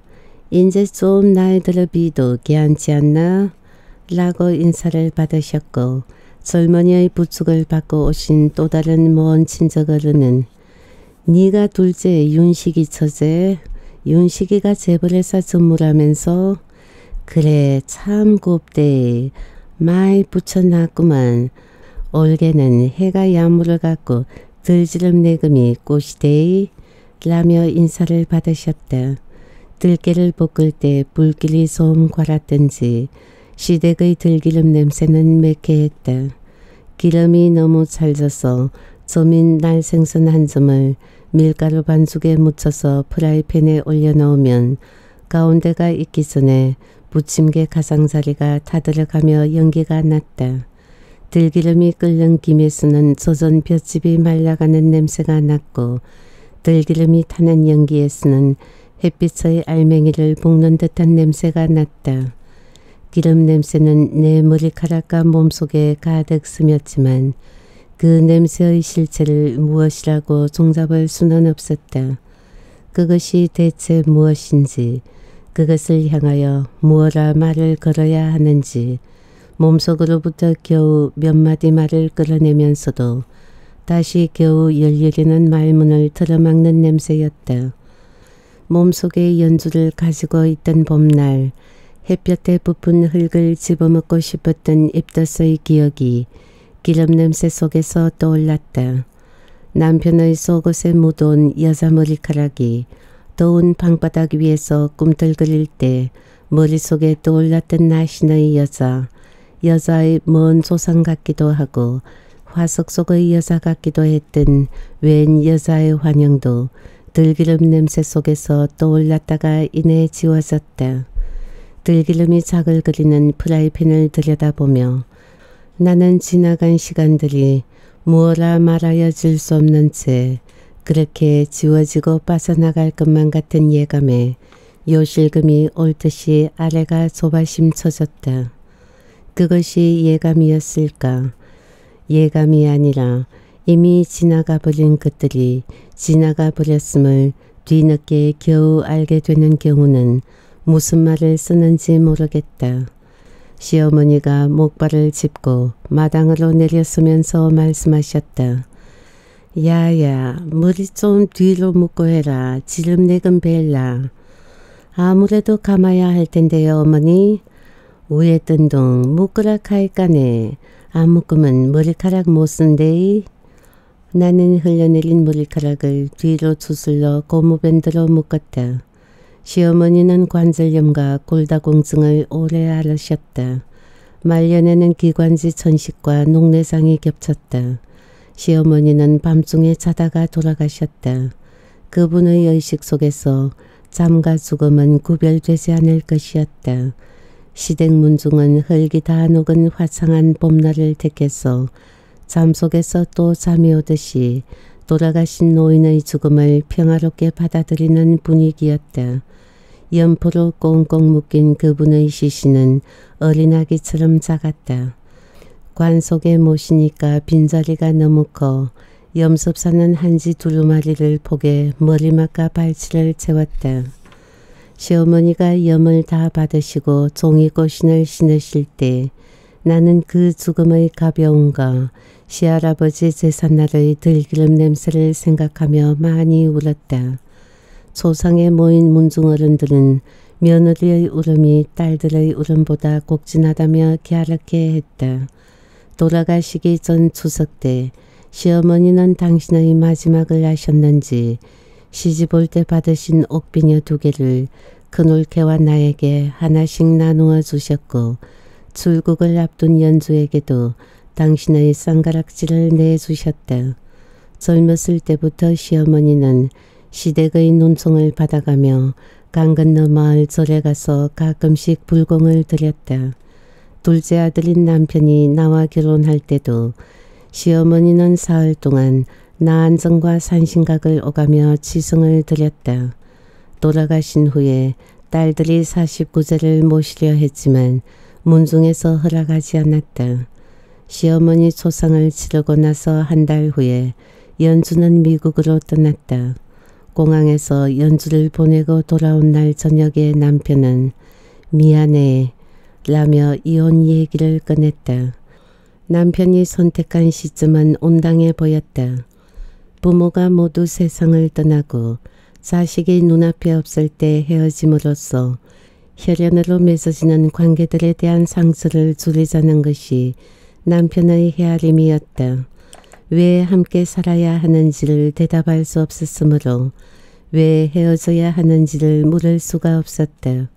[SPEAKER 1] 인제 좀 나이 들어 비도 괜찮지 않나? 라고 인사를 받으셨고 젊은이의 부축을 받고 오신 또 다른 먼 친척 어른은 네가 둘째 윤식이 처제 윤식이가 재벌회사 전무라면서 그래 참 곱대 많이 붙여놨구만 올해는 해가 야물어 갖고 들지름 내금이 꽃이대 라며 인사를 받으셨다. 들깨를 볶을 때 불길이 좀 괄았던지 시댁의 들기름 냄새는 매캐했다. 기름이 너무 찰져서 점인 날생선 한 점을 밀가루 반죽에 묻혀서 프라이팬에 올려놓으면 가운데가 익기 전에 부침개 가장자리가 타들어가며 연기가 났다. 들기름이 끓는 김에서는 젖은 볏집이 말라가는 냄새가 났고 들기름이 타는 연기에서는 햇빛의 알맹이를 볶는 듯한 냄새가 났다. 기름 냄새는 내 머리카락과 몸속에 가득 스몄지만 그 냄새의 실체를 무엇이라고 종잡을 수는 없었다. 그것이 대체 무엇인지 그것을 향하여 무엇라 말을 걸어야 하는지 몸속으로부터 겨우 몇 마디 말을 끌어내면서도 다시 겨우 열리려는 말문을 틀어막는 냄새였다. 몸속에 연주를 가지고 있던 봄날 햇볕에 부푼 흙을 집어먹고 싶었던 입덧의 기억이 기름 냄새 속에서 떠올랐다. 남편의 속옷에 묻은 여자 머리카락이 더운 방바닥 위에서 꿈틀거릴 때 머릿속에 떠올랐던 나신의 여자, 여자의 먼 조상 같기도 하고 화석 속의 여자 같기도 했던 웬 여자의 환영도 들기름 냄새 속에서 떠올랐다가 이내 지워졌다. 들기름이 자글거리는 프라이팬을 들여다보며 나는 지나간 시간들이 무어라 말하여 줄수 없는 채 그렇게 지워지고 빠져나갈 것만 같은 예감에 요실금이 올 듯이 아래가 조바심 쳐졌다. 그것이 예감이었을까? 예감이 아니라 이미 지나가 버린 것들이 지나가 버렸음을 뒤늦게 겨우 알게 되는 경우는 무슨 말을 쓰는지 모르겠다. 시어머니가 목발을 짚고 마당으로 내렸으면서 말씀하셨다. 야야 머리 좀 뒤로 묶고 해라. 지름내금 벨라. 아무래도 감아야 할 텐데요 어머니. 우에 뜬동 카이까네. 안 묶으면 머리카락 못 쓴데이. 나는 흘려내린 머리카락을 뒤로 추슬러 고무밴드로 묶었다. 시어머니는 관절염과 골다공증을 오래 앓으셨다. 말년에는 기관지 천식과 녹내장이 겹쳤다. 시어머니는 밤중에 자다가 돌아가셨다. 그분의 의식 속에서 잠과 죽음은 구별되지 않을 것이었다. 시댁 문중은 흙이 다 녹은 화창한 봄날을 택해서 잠 속에서 또 잠이 오듯이 돌아가신 노인의 죽음을 평화롭게 받아들이는 분위기였다. 연포로 꽁꽁 묶인 그분의 시신은 어린아기처럼 작았다. 관 속에 모시니까 빈자리가 너무 커 염습사는 한지 두루마리를 포개 머리맡과 발치를 채웠다. 시어머니가 염을 다 받으시고 종이꽃신을 신으실 때 나는 그 죽음의 가벼움과 시할아버지 제삿날의 들기름 냄새를 생각하며 많이 울었다. 소상에 모인 문중어른들은 며느리의 울음이 딸들의 울음보다 곡진하다며 갸륵해 했다. 돌아가시기 전 추석 때 시어머니는 당신의 마지막을 하셨는지 시집 올 때 받으신 옥비녀 두 개를 큰올케와 나에게 하나씩 나누어 주셨고 출국을 앞둔 연주에게도 당신의 쌍가락질을 내주셨다. 젊었을 때부터 시어머니는 시댁의 논송을 받아가며 강 건너 마을 절에 가서 가끔씩 불공을 드렸다. 둘째 아들인 남편이 나와 결혼할 때도 시어머니는 사흘 동안 나안정과 산신각을 오가며 지성을 드렸다. 돌아가신 후에 딸들이 49제를 모시려 했지만 문중에서 허락하지 않았다. 시어머니 초상을 치르고 나서 한 달 후에 연주는 미국으로 떠났다. 공항에서 연주를 보내고 돌아온 날 저녁에 남편은 미안해 라며 이혼 얘기를 꺼냈다. 남편이 선택한 시점은 온당해 보였다. 부모가 모두 세상을 떠나고 자식이 눈앞에 없을 때 헤어짐으로써 혈연으로 맺어지는 관계들에 대한 상처를 줄이자는 것이 남편의 헤아림이었다. 왜 함께 살아야 하는지를 대답할 수 없었으므로 왜 헤어져야 하는지를 물을 수가 없었다.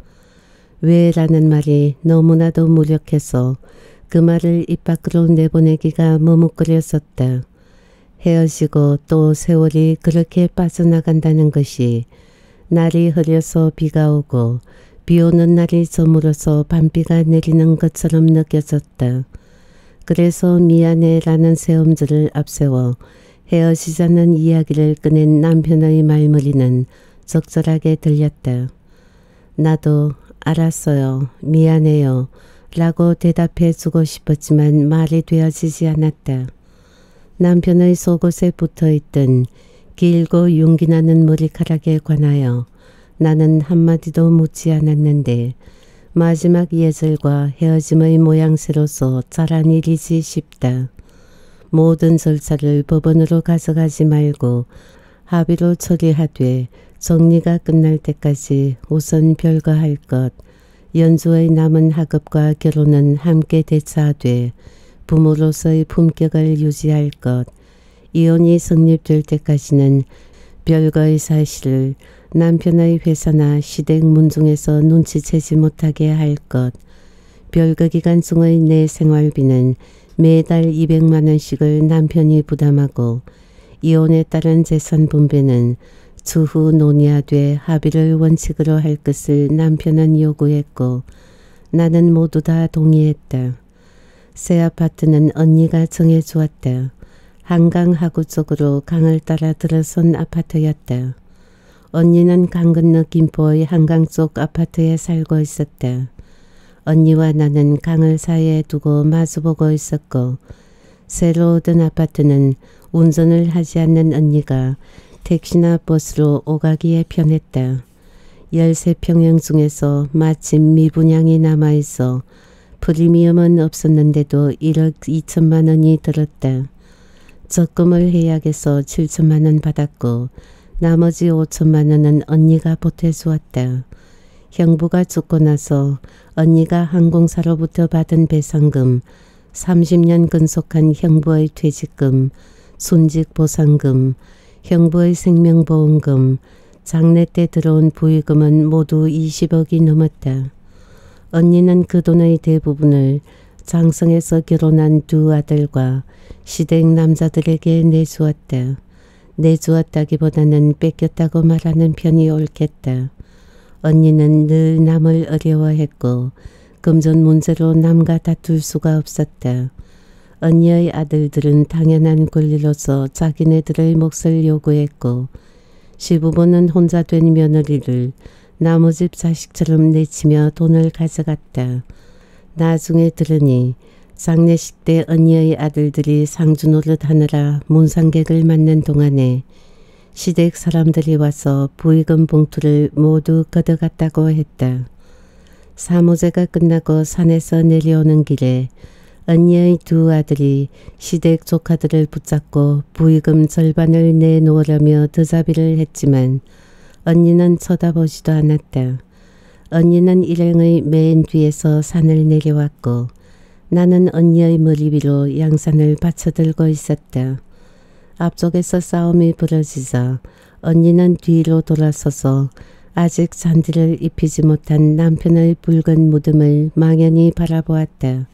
[SPEAKER 1] 왜 라는 말이 너무나도 무력해서 그 말을 입 밖으로 내보내기가 머뭇거렸었다. 헤어지고 또 세월이 그렇게 빠져나간다는 것이 날이 흐려서 비가 오고 비 오는 날이 저물어서 밤비가 내리는 것처럼 느껴졌다. 그래서 미안해 라는 세음절을 앞세워 헤어지자는 이야기를 꺼낸 남편의 말머리는 적절하게 들렸다. 나도 알았어요. 미안해요. 라고 대답해 주고 싶었지만 말이 되어지지 않았다. 남편의 속옷에 붙어있던 길고 용기나는 머리카락에 관하여 나는 한마디도 묻지 않았는데 마지막 예절과 헤어짐의 모양새로서 잘한 일이지 싶다. 모든 절차를 법원으로 가져가지 말고 합의로 처리하되 정리가 끝날 때까지 우선 별거할 것, 연주의 남은 학업과 결혼은 함께 대처하되 부모로서의 품격을 유지할 것, 이혼이 성립될 때까지는 별거의 사실을 남편의 회사나 시댁 문중에서 눈치채지 못하게 할 것, 별거 기간 중의 내 생활비는 매달 200만 원씩을 남편이 부담하고 이혼에 따른 재산 분배는 추후 논의하되 합의를 원칙으로 할 것을 남편은 요구했고 나는 모두 다 동의했다. 새 아파트는 언니가 정해주었다. 한강 하구 쪽으로 강을 따라 들어선 아파트였다. 언니는 강 건너 김포의 한강 쪽 아파트에 살고 있었다. 언니와 나는 강을 사이에 두고 마주보고 있었고 새로 얻은 아파트는 운전을 하지 않는 언니가 택시나 버스로 오가기에 편했다. 13평형 중에서 마침 미분양이 남아있어 프리미엄은 없었는데도 1억 2천만 원이 들었다. 적금을 해약해서 7천만 원 받았고 나머지 5천만 원은 언니가 보태주었다. 형부가 죽고 나서 언니가 항공사로부터 받은 배상금, 30년 근속한 형부의 퇴직금, 순직 보상금, 형부의 생명보험금, 장래 때 들어온 부의금은 모두 20억이 넘었다. 언니는 그 돈의 대부분을 장성에서 결혼한 두 아들과 시댁 남자들에게 내주었다. 내주었다기보다는 뺏겼다고 말하는 편이 옳겠다. 언니는 늘 남을 어려워했고 금전 문제로 남과 다툴 수가 없었다. 언니의 아들들은 당연한 권리로서 자기네들의 몫을 요구했고 시부모는 혼자 된 며느리를 나무집 자식처럼 내치며 돈을 가져갔다. 나중에 들으니 장례식 때 언니의 아들들이 상주 노릇하느라 문상객을 맞는 동안에 시댁 사람들이 와서 부의금 봉투를 모두 걷어갔다고 했다. 사무제가 끝나고 산에서 내려오는 길에 언니의 두 아들이 시댁 조카들을 붙잡고 부의금 절반을 내놓으려며 드자비를 했지만 언니는 쳐다보지도 않았다. 언니는 일행의 맨 뒤에서 산을 내려왔고 나는 언니의 머리 위로 양산을 받쳐들고 있었다. 앞쪽에서 싸움이 벌어지자 언니는 뒤로 돌아서서 아직 잔디를 입히지 못한 남편의 붉은 무덤을 망연히 바라보았다.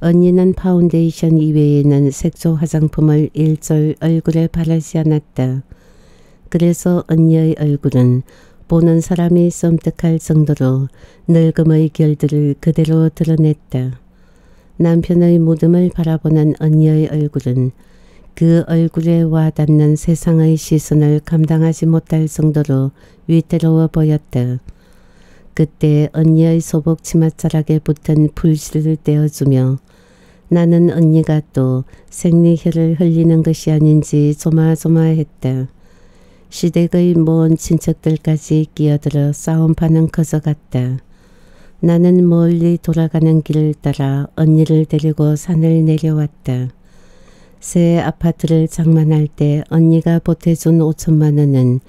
[SPEAKER 1] 언니는 파운데이션 이외에는 색조 화장품을 일절 얼굴에 바르지 않았다. 그래서 언니의 얼굴은 보는 사람이 섬뜩할 정도로 늙음의 결들을 그대로 드러냈다. 남편의 무덤을 바라보는 언니의 얼굴은 그 얼굴에 와닿는 세상의 시선을 감당하지 못할 정도로 위태로워 보였다. 그때 언니의 소복 치맛자락에 붙은 풀실을 떼어주며 나는 언니가 또 생리혈을 흘리는 것이 아닌지 조마조마했다. 시댁의 먼 친척들까지 끼어들어 싸움판은 커져갔다. 나는 멀리 돌아가는 길을 따라 언니를 데리고 산을 내려왔다. 새 아파트를 장만할 때 언니가 보태준 5천만 원은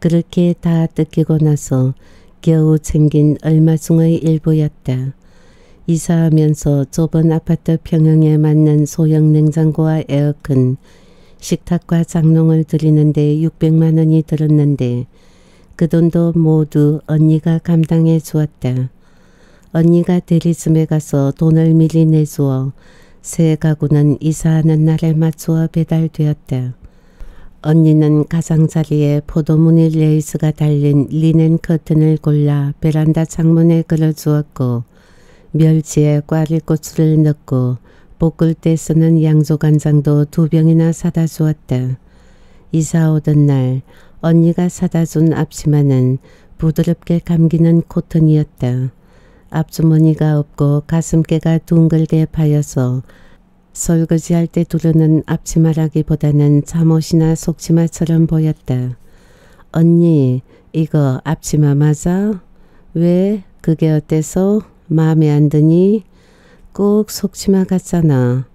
[SPEAKER 1] 그렇게 다 뜯기고 나서 겨우 챙긴 얼마 중의 일부였다. 이사하면서 좁은 아파트 평형에 맞는 소형 냉장고와 에어컨, 식탁과 장롱을 들이는데 600만 원이 들었는데 그 돈도 모두 언니가 감당해 주었다. 언니가 대리점에 가서 돈을 미리 내주어 새 가구는 이사하는 날에 맞추어 배달되었다. 언니는 가장자리에 포도무늬 레이스가 달린 리넨 커튼을 골라 베란다 창문에 걸어주었고 멸치에 꽈리고추를 넣고 볶을 때 쓰는 양조간장도 두 병이나 사다 주었다. 이사 오던 날 언니가 사다 준 앞치마는 부드럽게 감기는 코튼이었다. 앞주머니가 없고 가슴깨가 둥글게 파여서 설거지할 때 두르는 앞치마라기보다는 잠옷이나 속치마처럼 보였다. 언니 이거 앞치마 맞아? 왜? 그게 어때서? 마음에 안 드니? 꼭 속치마 같잖아.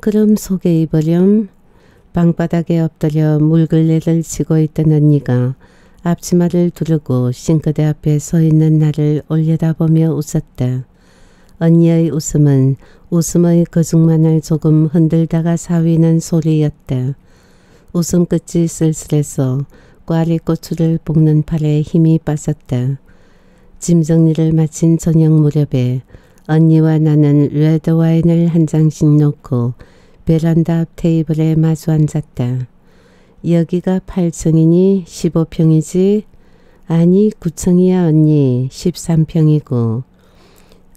[SPEAKER 1] 그럼 속에 입으렴? 방바닥에 엎드려 물걸레를 치고 있던 언니가 앞치마를 두르고 싱크대 앞에 서 있는 나를 올려다보며 웃었다. 언니의 웃음은 웃음의 거중만을 조금 흔들다가 사위는 소리였다. 웃음 끝이 쓸쓸해서 꽈리 고추를 볶는 팔에 힘이 빠졌다. 짐 정리를 마친 저녁 무렵에 언니와 나는 레드 와인을 한 잔씩 놓고 베란다 앞 테이블에 마주 앉았다. 여기가 8층이니 15평이지? 아니 9층이야 언니 13평이고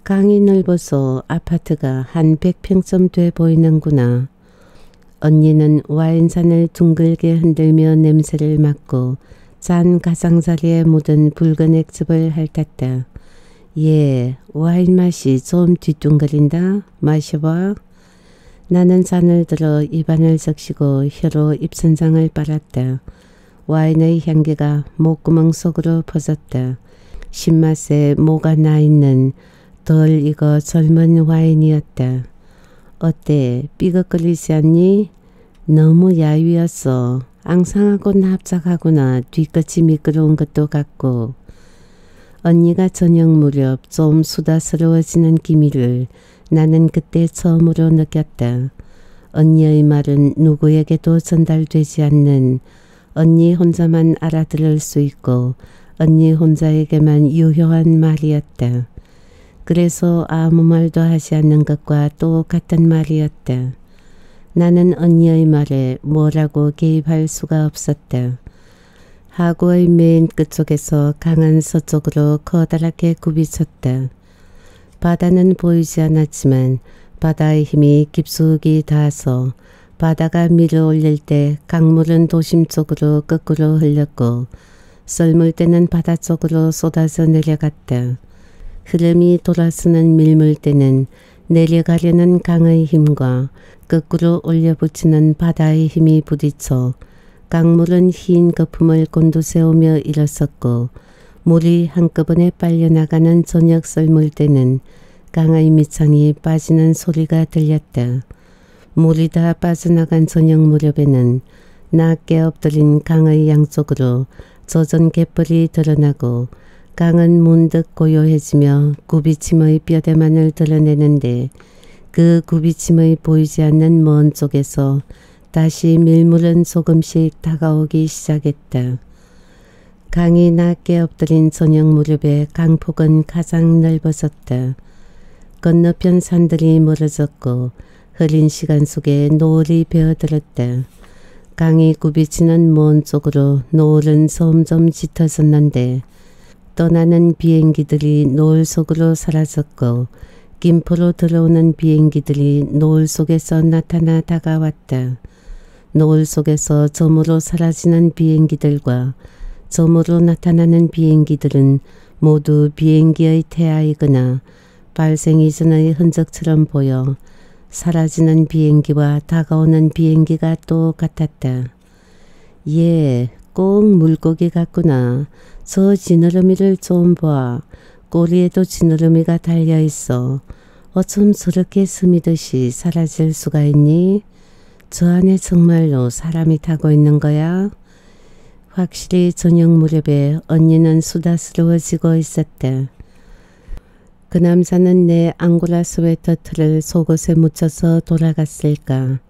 [SPEAKER 1] 강이 넓어서 아파트가 한 100평쯤 돼 보이는구나. 언니는 와인잔을 둥글게 흔들며 냄새를 맡고 잔 가장자리에 묻은 붉은 액즙을 핥았다. 예, 와인 맛이 좀 뒤뚱거린다. 마셔봐. 나는 잔을 들어 입안을 적시고 혀로 입선장을 빨았다. 와인의 향기가 목구멍 속으로 퍼졌다. 신맛에 모가 나 있는 덜 익어 젊은 와인이었다. 어때? 삐걱거리지 않니? 너무 야위였어. 앙상하고 납작하구나. 뒤끝이 미끄러운 것도 같고. 언니가 저녁 무렵 좀 수다스러워지는 기미를 나는 그때 처음으로 느꼈다. 언니의 말은 누구에게도 전달되지 않는 언니 혼자만 알아들을 수 있고 언니 혼자에게만 유효한 말이었다. 그래서 아무 말도 하지 않는 것과 똑같은 말이었다. 나는 언니의 말에 뭐라고 개입할 수가 없었다. 하구의 맨 끝쪽에서 강한 서쪽으로 커다랗게 굽이쳤다. 바다는 보이지 않았지만 바다의 힘이 깊숙이 닿아서 바다가 밀어 올릴 때 강물은 도심 쪽으로 거꾸로 흘렸고 썰물 때는 바다 쪽으로 쏟아져 내려갔다. 흐름이 돌아서는 밀물 때는 내려가려는 강의 힘과 거꾸로 올려붙이는 바다의 힘이 부딪혀 강물은 흰 거품을 곤두세우며 일어섰고 물이 한꺼번에 빨려나가는 저녁 썰물 때는 강의 밑창이 빠지는 소리가 들렸다. 물이 다 빠져나간 저녁 무렵에는 낮게 엎드린 강의 양쪽으로 젖은 갯벌이 드러나고 강은 문득 고요해지며 구비침의 뼈대만을 드러내는데 그 구비침의 보이지 않는 먼 쪽에서 다시 밀물은 조금씩 다가오기 시작했다. 강이 낮게 엎드린 저녁 무렵에 강폭은 가장 넓어졌다. 건너편 산들이 멀어졌고 흐린 시간 속에 노을이 베어들었다. 강이 굽이치는 먼 쪽으로 노을은 점점 짙어졌는데 떠나는 비행기들이 노을 속으로 사라졌고 김포로 들어오는 비행기들이 노을 속에서 나타나 다가왔다. 노을 속에서 점으로 사라지는 비행기들과 점으로 나타나는 비행기들은 모두 비행기의 태아이거나 발생 이전의 흔적처럼 보여 사라지는 비행기와 다가오는 비행기가 똑같았다. 예, 꼭 물고기 같구나. 저 지느러미를 좀 봐. 꼬리에도 지느러미가 달려있어. 어쩜 저렇게 스미듯이 사라질 수가 있니? 저 안에 정말로 사람이 타고 있는 거야? 확실히 저녁 무렵에 언니는 수다스러워지고 있었다. 그 남자는 내 앙고라 스웨터 틀을 속옷에 묻혀서 돌아갔을까.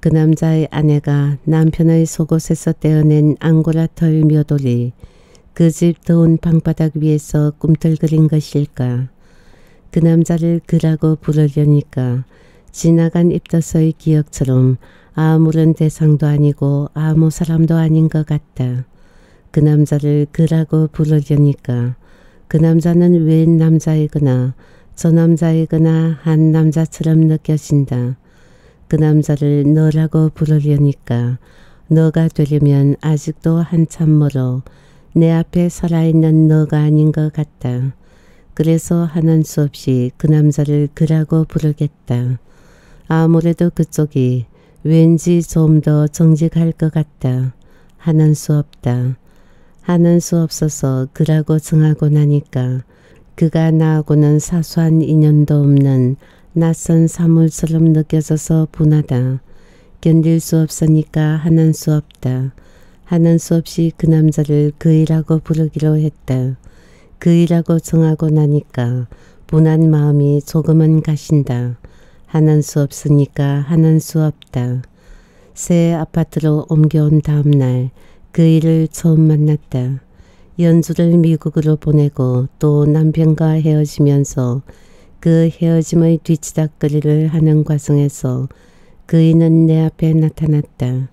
[SPEAKER 1] 그 남자의 아내가 남편의 속옷에서 떼어낸 앙고라 털 묘돌이 그 집 더운 방바닥 위에서 꿈틀거린 것일까. 그 남자를 그라고 부르려니까 지나간 입덧서의 기억처럼 아무런 대상도 아니고 아무 사람도 아닌 것 같다. 그 남자를 그라고 부르려니까 그 남자는 웬 남자이거나 저 남자이거나 한 남자처럼 느껴진다. 그 남자를 너라고 부르려니까 너가 되려면 아직도 한참 멀어 내 앞에 살아있는 너가 아닌 것 같다. 그래서 하는 수 없이 그 남자를 그라고 부르겠다. 아무래도 그쪽이 왠지 좀 더 정직할 것 같다. 하는 수 없다. 하는 수 없어서 그라고 정하고 나니까 그가 나하고는 사소한 인연도 없는 낯선 사물처럼 느껴져서 분하다. 견딜 수 없으니까 하는 수 없다. 하는 수 없이 그 남자를 그이라고 부르기로 했다. 그이라고 정하고 나니까 분한 마음이 조금은 가신다. 하는 수 없으니까 하는 수 없다. 새 아파트로 옮겨온 다음 날 그 일을 처음 만났다. 연주를 미국으로 보내고 또 남편과 헤어지면서 그 헤어짐의 뒤치다거리를 하는 과정에서 그이는 내 앞에 나타났다.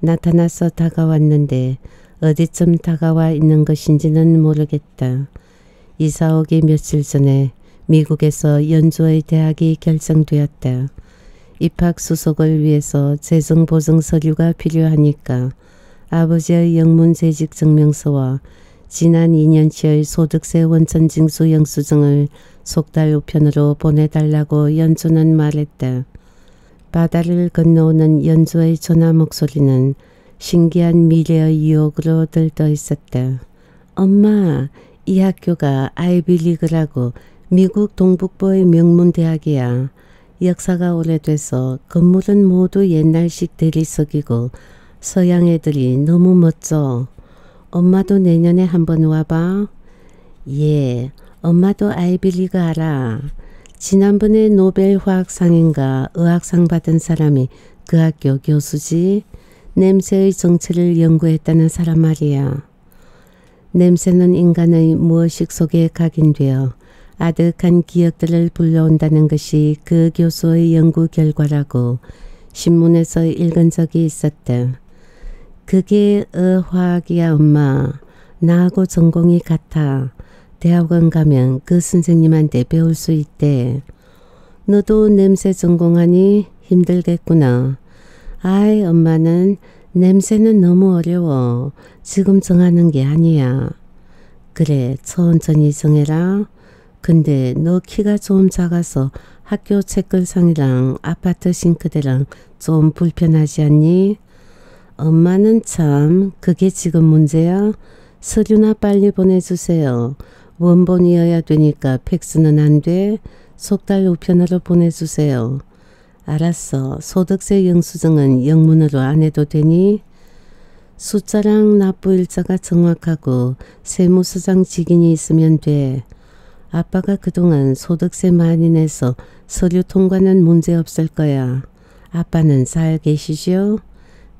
[SPEAKER 1] 나타나서 다가왔는데 어디쯤 다가와 있는 것인지는 모르겠다. 이사 오기 며칠 전에 미국에서 연주의 대학이 결정되었다. 입학 수속을 위해서 재정 보증 서류가 필요하니까 아버지의 영문 재직 증명서와 지난 2년치의 소득세 원천 징수 영수증을 석달 우편으로 보내달라고 연주는 말했다. 바다를 건너오는 연주의 전화 목소리는 신기한 미래의 유혹으로 들떠 있었다. 엄마, 이 학교가 아이비리그라고 미국 동북부의 명문 대학이야. 역사가 오래돼서 건물은 모두 옛날식 대리석이고 서양 애들이 너무 멋져. 엄마도 내년에 한번 와봐. 예, 엄마도 아이빌리그 알아. 지난번에 노벨 화학상인가 의학상 받은 사람이 그 학교 교수지. 냄새의 정체를 연구했다는 사람 말이야. 냄새는 인간의 무의식 속에 각인되어 아득한 기억들을 불러온다는 것이 그 교수의 연구 결과라고 신문에서 읽은 적이 있었다. 그게 어화학이야 엄마. 나하고 전공이 같아. 대학원 가면 그 선생님한테 배울 수 있대. 너도 냄새 전공하니 힘들겠구나. 아이 엄마는 냄새는 너무 어려워. 지금 정하는 게 아니야. 그래 천천히 정해라. 근데 너 키가 좀 작아서 학교 책걸상이랑 아파트 싱크대랑 좀 불편하지 않니? 엄마는 참 그게 지금 문제야? 서류나 빨리 보내주세요. 원본이어야 되니까 팩스는 안 돼. 속달 우편으로 보내주세요. 알았어. 소득세 영수증은 영문으로 안 해도 되니? 숫자랑 납부 일자가 정확하고 세무서장 직인이 있으면 돼. 아빠가 그동안 소득세 많이 내서 서류 통과는 문제없을 거야. 아빠는 잘 계시죠?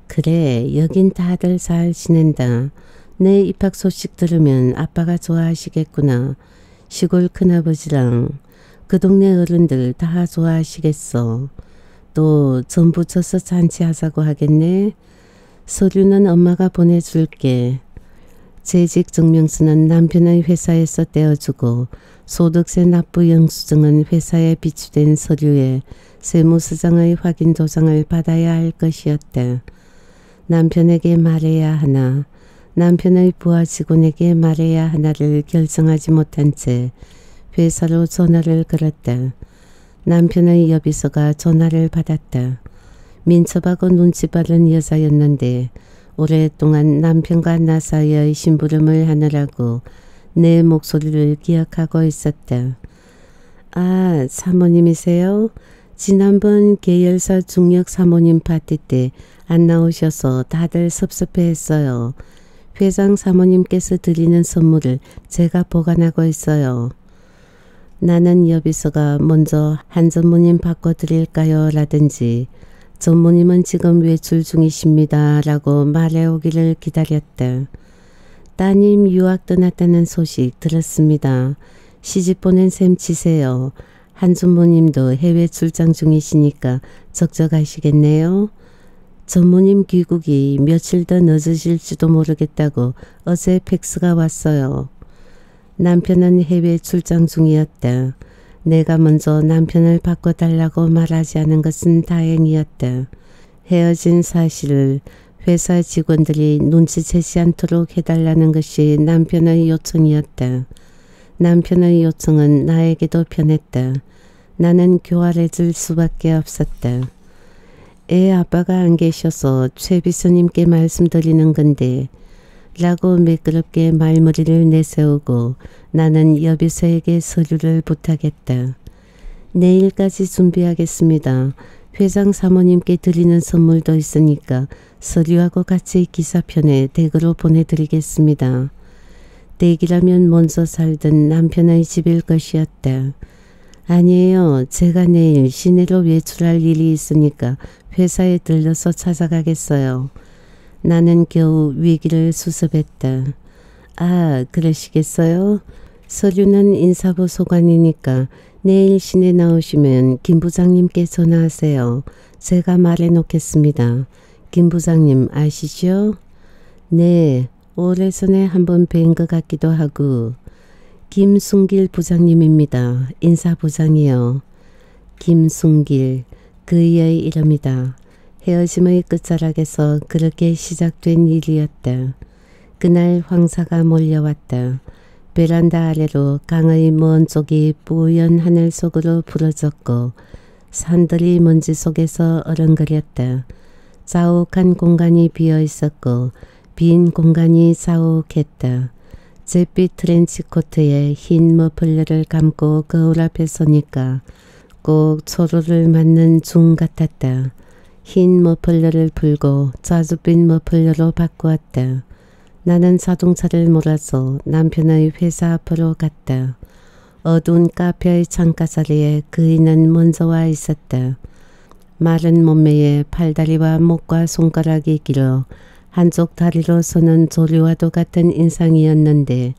[SPEAKER 1] 그래 여긴 다들 잘 지낸다. 내 입학 소식 들으면 아빠가 좋아하시겠구나. 시골 큰아버지랑 그 동네 어른들 다 좋아하시겠어. 또 전부 쳐서 잔치하자고 하겠네. 서류는 엄마가 보내줄게. 재직 증명서는 남편의 회사에서 떼어주고 소득세 납부 영수증은 회사에 비추된 서류에 세무서장의 확인 도장을 받아야 할 것이었다. 남편에게 말해야 하나 남편의 부하 직원에게 말해야 하나를 결정하지 못한 채 회사로 전화를 걸었다. 남편의 여비서가 전화를 받았다. 민첩하고 눈치 빠른 여자였는데 오랫동안 남편과 나 사이의 심부름을 하느라고 내 목소리를 기억하고 있었다. 아, 사모님이세요? 지난번 계열사 중력 사모님 파티 때 안 나오셔서 다들 섭섭해했어요. 회장 사모님께서 드리는 선물을 제가 보관하고 있어요. 나는 여비서가 먼저 한 전무님 바꿔드릴까요? 라든지 전무님은 지금 외출 중이십니다. 라고 말해오기를 기다렸다. 따님 유학 떠났다는 소식 들었습니다. 시집 보낸 셈 치세요. 한준모님도 해외 출장 중이시니까 적적하시겠네요. 전무님 귀국이 며칠 더 늦어질지도 모르겠다고 어제 팩스가 왔어요. 남편은 해외 출장 중이었다. 내가 먼저 남편을 바꿔달라고 말하지 않은 것은 다행이었다. 헤어진 사실을 회사 직원들이 눈치채지 않도록 해달라는 것이 남편의 요청이었다. 남편의 요청은 나에게도 편했다. 나는 교활해질 수밖에 없었다. 애 아빠가 안 계셔서 최 비서님께 말씀드리는 건데 라고 매끄럽게 말머리를 내세우고 나는 여비서에게 서류를 부탁했다. 내일까지 준비하겠습니다. 회장 사모님께 드리는 선물도 있으니까 서류하고 같이 기사편에 댁으로 보내드리겠습니다. 댁이라면 먼저 살던 남편의 집일 것이었다. 아니에요. 제가 내일 시내로 외출할 일이 있으니까 회사에 들러서 찾아가겠어요. 나는 겨우 위기를 수습했다. 아 그러시겠어요? 서류는 인사부 소관이니까 내일 시내 나오시면 김 부장님께 전화하세요. 제가 말해놓겠습니다. 김 부장님 아시죠? 네, 오래전에 한번 뵌 것 같기도 하고 김순길 부장님입니다. 인사부장이요. 김순길, 그의 이름이다. 헤어짐의 끝자락에서 그렇게 시작된 일이었다. 그날 황사가 몰려왔다. 베란다 아래로 강의 먼 쪽이 뿌연 하늘 속으로 부러졌고 산들이 먼지 속에서 어른거렸다. 자욱한 공간이 비어 있었고 빈 공간이 자욱했다. 잿빛 트렌치 코트에 흰 머플러를 감고 거울 앞에 서니까 꼭 초로를 맞는 중 같았다. 흰 머플러를 풀고 자주빛 머플러로 바꾸었다. 나는 자동차를 몰아서 남편의 회사 앞으로 갔다. 어두운 카페의 창가 자리에 그이는 먼저 와 있었다. 마른 몸매에 팔다리와 목과 손가락이 길어 한쪽 다리로 서는 조류와도 같은 인상이었는데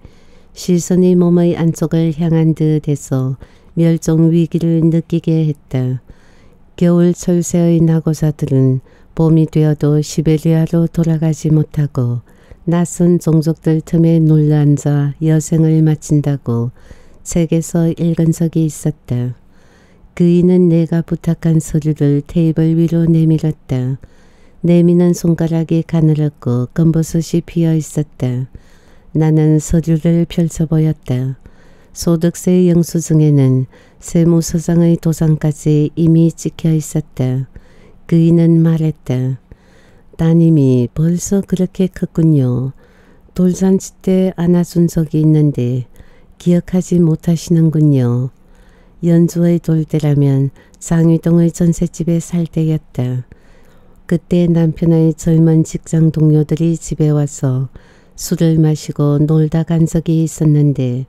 [SPEAKER 1] 시선이 몸의 안쪽을 향한 듯해서 멸종 위기를 느끼게 했다. 겨울 철새의 낙오자들은 봄이 되어도 시베리아로 돌아가지 못하고 낯선 종족들 틈에 놀라앉아 여생을 마친다고 책에서 읽은 적이 있었다. 그이는 내가 부탁한 서류를 테이블 위로 내밀었다. 내미는 손가락이 가늘었고 검버섯이 피어 있었다. 나는 서류를 펼쳐 보였다. 소득세 영수증에는 세무서장의 도장까지 이미 찍혀 있었다. 그이는 말했다. 따님이 벌써 그렇게 컸군요. 돌잔치 때 안아준 적이 있는데 기억하지 못하시는군요. 연주의 돌때라면 장위동의 전셋집에 살 때였다. 그때 남편의 젊은 직장 동료들이 집에 와서 술을 마시고 놀다 간 적이 있었는데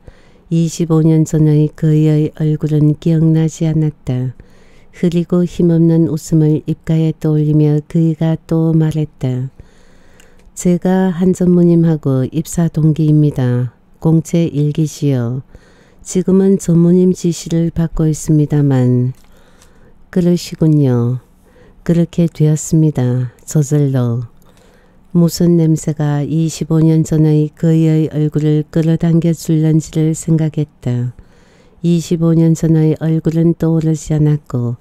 [SPEAKER 1] 25년 전의 그의 얼굴은 기억나지 않았다. 흐리고 힘없는 웃음을 입가에 떠올리며 그이가 또 말했다. 제가 한 전무님하고 입사 동기입니다. 공채 일기시요. 지금은 전무님 지시를 받고 있습니다만 그러시군요. 그렇게 되었습니다. 저절로. 무슨 냄새가 25년 전의 그의 얼굴을 끌어당겨 줄런지를 생각했다. 25년 전의 얼굴은 떠오르지 않았고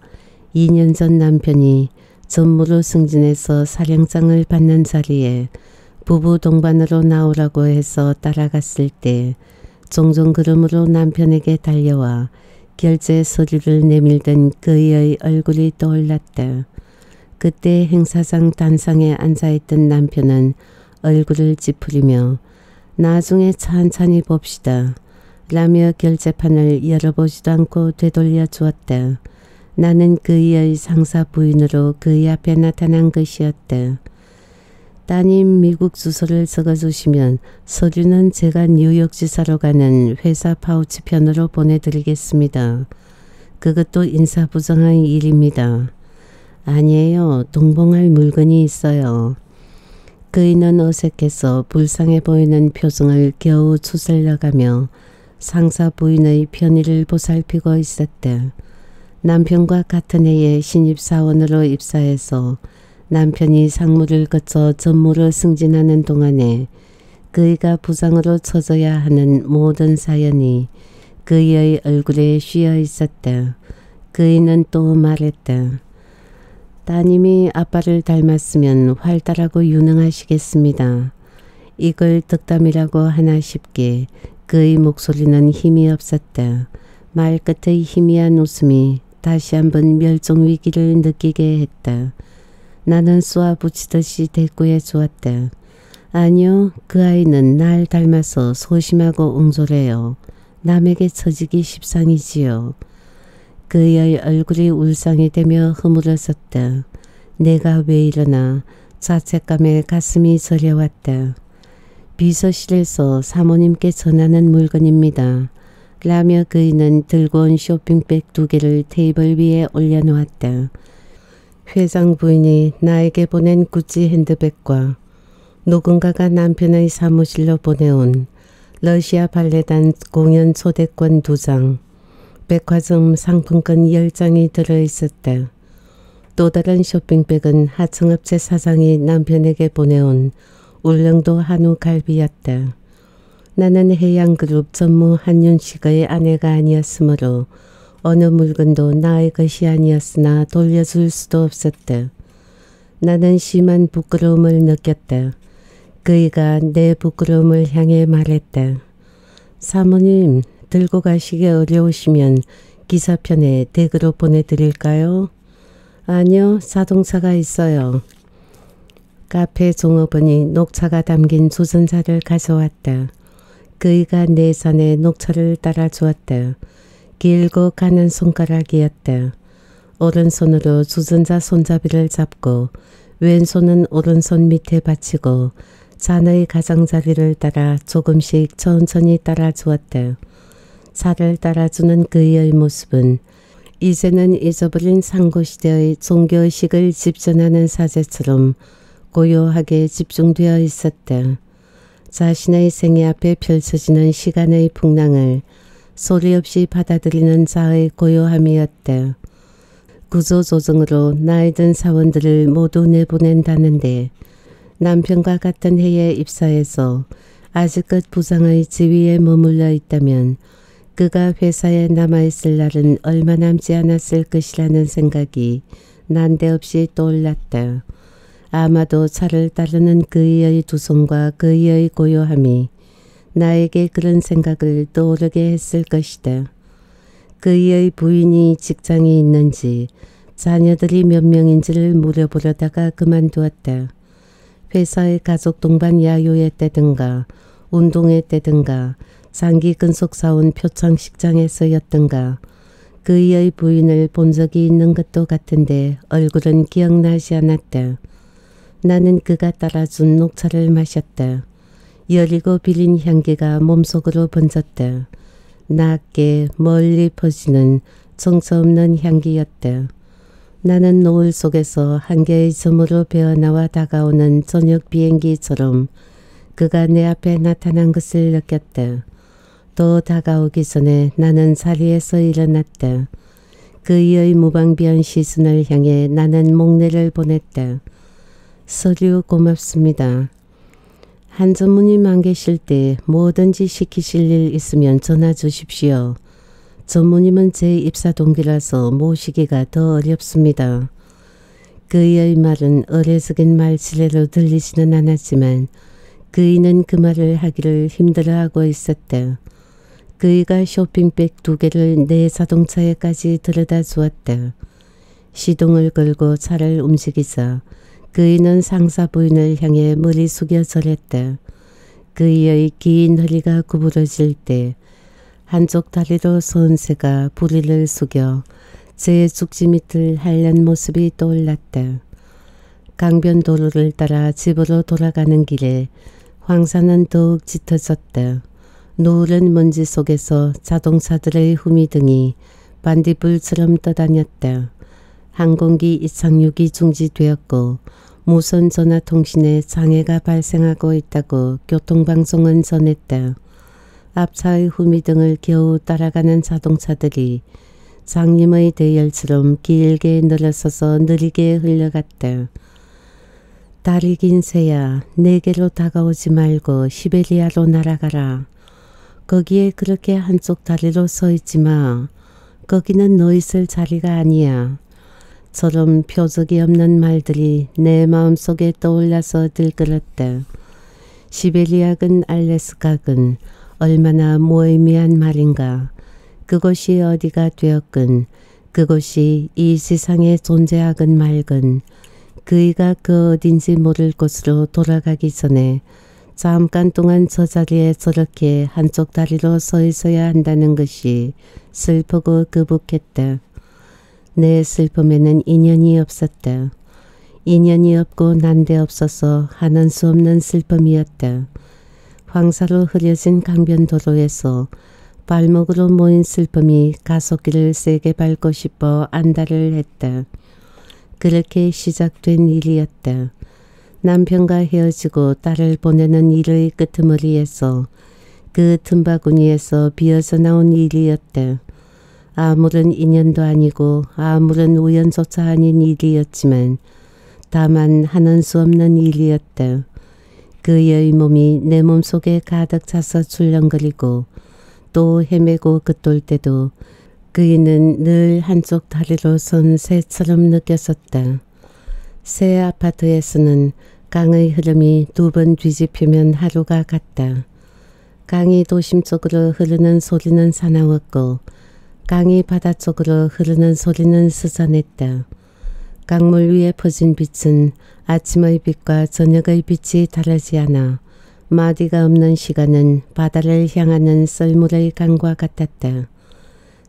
[SPEAKER 1] 2년 전 남편이 전무로 승진해서 사령장을 받는 자리에 부부 동반으로 나오라고 해서 따라갔을 때 종종 그름으로 남편에게 달려와 결제 서류를 내밀던 그의 얼굴이 떠올랐다. 그때 행사장 단상에 앉아있던 남편은 얼굴을 찌푸리며 나중에 천천히 봅시다. 라며 결제판을 열어보지도 않고 되돌려 주었다. 나는 그의 상사 부인으로 그의 앞에 나타난 것이었다. 따님 미국 주소를 적어주시면 서류는 제가 뉴욕 지사로 가는 회사 파우치 편으로 보내드리겠습니다. 그것도 인사부정한 일입니다. 아니에요. 동봉할 물건이 있어요. 그이는 어색해서 불쌍해 보이는 표정을 겨우 추슬려가며 상사 부인의 편의를 보살피고 있었다. 남편과 같은 해에 신입사원으로 입사해서 남편이 상무를 거쳐 전무로 승진하는 동안에 그이가 부장으로 쳐져야 하는 모든 사연이 그의 얼굴에 쉬어 있었다. 그이는 또 말했다. 따님이 아빠를 닮았으면 활달하고 유능하시겠습니다. 이걸 덕담이라고 하나 싶게 그의 목소리는 힘이 없었다. 말끝의 희미한 웃음이 다시 한번 멸종 위기를 느끼게 했다. 나는 쏘아붙이듯이 대꾸해 주었다. 아니요, 그 아이는 날 닮아서 소심하고 옹졸해요. 남에게 처지기 십상이지요. 그의 얼굴이 울상이 되며 허물어섰다. 내가 왜 이러나 자책감에 가슴이 저려왔다. 비서실에서 사모님께 전하는 물건입니다. 라며 그이는 들고 온 쇼핑백 두 개를 테이블 위에 올려놓았다. 회장 부인이 나에게 보낸 구찌 핸드백과 누군가가 남편의 사무실로 보내온 러시아 발레단 공연 초대권 두 장, 백화점 상품권 10장이 들어있었다. 또 다른 쇼핑백은 하청업체 사장이 남편에게 보내온 울릉도 한우 갈비였다. 나는 해양그룹 전무 한윤식의 아내가 아니었으므로 어느 물건도 나의 것이 아니었으나 돌려줄 수도 없었다. 나는 심한 부끄러움을 느꼈다. 그이가 내 부끄러움을 향해 말했다. 사모님, 들고 가시기 어려우시면 기사편에 댁으로 보내드릴까요? 아니요, 자동차가 있어요. 카페 종업원이 녹차가 담긴 주전자를 가져왔다. 그이가 내 산에 녹차를 따라 주었다. 길고 가는 손가락이었다. 오른손으로 주전자 손잡이를 잡고 왼손은 오른손 밑에 받치고 잔의 가장자리를 따라 조금씩 천천히 따라 주었다. 차를 따라주는 그의 모습은 이제는 잊어버린 상고시대의 종교의식을 집전하는 사제처럼 고요하게 집중되어 있었다. 자신의 생애 앞에 펼쳐지는 시간의 풍랑을 소리 없이 받아들이는 자의 고요함이었다. 구조조정으로 나이 든 사원들을 모두 내보낸다는데 남편과 같은 해에 입사해서 아직껏 부상의 지위에 머물러 있다면 그가 회사에 남아있을 날은 얼마 남지 않았을 것이라는 생각이 난데없이 떠올랐다. 아마도 차를 따르는 그의 두 손과 그의 고요함이 나에게 그런 생각을 떠오르게 했을 것이다. 그의 부인이 직장이 있는지 자녀들이 몇 명인지를 물어보려다가 그만두었다. 회사의 가족 동반 야유회 때든가 운동회 때든가 장기 근속사원 표창식장에서였던가 그의 부인을 본 적이 있는 것도 같은데 얼굴은 기억나지 않았다. 나는 그가 따라준 녹차를 마셨다. 여리고 비린 향기가 몸속으로 번졌다. 낮게 멀리 퍼지는 정처 없는 향기였다. 나는 노을 속에서 한 개의 점으로 베어나와 다가오는 저녁 비행기처럼 그가 내 앞에 나타난 것을 느꼈다. 더 다가오기 전에 나는 자리에서 일어났다. 그의 무방비한 시선을 향해 나는 목례를 보냈다. 서류 고맙습니다. 한 전무님 안 계실 때 뭐든지 시키실 일 있으면 전화 주십시오. 전무님은 제 입사 동기라서 모시기가 더 어렵습니다. 그의 말은 어리석은 말 지레로 들리지는 않았지만 그이는 그 말을 하기를 힘들어하고 있었다. 그이가 쇼핑백 두 개를 내 자동차에까지 들여다 주었다. 시동을 걸고 차를 움직이자 그이는 상사 부인을 향해 머리 숙여 절했다. 그이의 긴 허리가 구부러질 때 한쪽 다리로 손새가 부리를 숙여 제 죽지 밑을 하얀 모습이 떠올랐다. 강변도로를 따라 집으로 돌아가는 길에 황사는 더욱 짙어졌다. 노을은 먼지 속에서 자동차들의 후미등이 반딧불처럼 떠다녔다. 항공기 이착륙이 중지되었고 무선 전화 통신에 장애가 발생하고 있다고 교통방송은 전했다. 앞차의 후미 등을 겨우 따라가는 자동차들이 장님의 대열처럼 길게 늘어서서 느리게 흘러갔다. 다리 긴 새야 내게로 다가오지 말고 시베리아로 날아가라. 거기에 그렇게 한쪽 다리로 서 있지 마. 거기는 너 있을 자리가 아니야. 처럼 표적이 없는 말들이 내 마음속에 떠올라서 들끓었다. 시베리아근 알래스카근 얼마나 무의미한 말인가. 그곳이 어디가 되었건 그곳이 이 세상에 존재하건 말건 그이가 그 어딘지 모를 곳으로 돌아가기 전에 잠깐 동안 저 자리에 저렇게 한쪽 다리로 서 있어야 한다는 것이 슬프고 그북했다. 내 슬픔에는 인연이 없었다. 인연이 없고 난데없어서 하는 수 없는 슬픔이었다. 황사로 흐려진 강변도로에서 발목으로 모인 슬픔이 가속기를 세게 밟고 싶어 안달을 했다. 그렇게 시작된 일이었다. 남편과 헤어지고 딸을 보내는 일의 끄트머리에서 그 틈바구니에서 비어져 나온 일이었다. 아무런 인연도 아니고 아무런 우연조차 아닌 일이었지만 다만 하는 수 없는 일이었다. 그의 몸이 내 몸속에 가득 차서 출렁거리고 또 헤매고 긋돌 때도 그이는 늘 한쪽 다리로 선 새처럼 느꼈었다. 새 아파트에서는 강의 흐름이 두 번 뒤집히면 하루가 갔다. 강이 도심 쪽으로 흐르는 소리는 사나웠고 강이 바다 쪽으로 흐르는 소리는 스산했다. 강물 위에 퍼진 빛은 아침의 빛과 저녁의 빛이 다르지 않아 마디가 없는 시간은 바다를 향하는 썰물의 강과 같았다.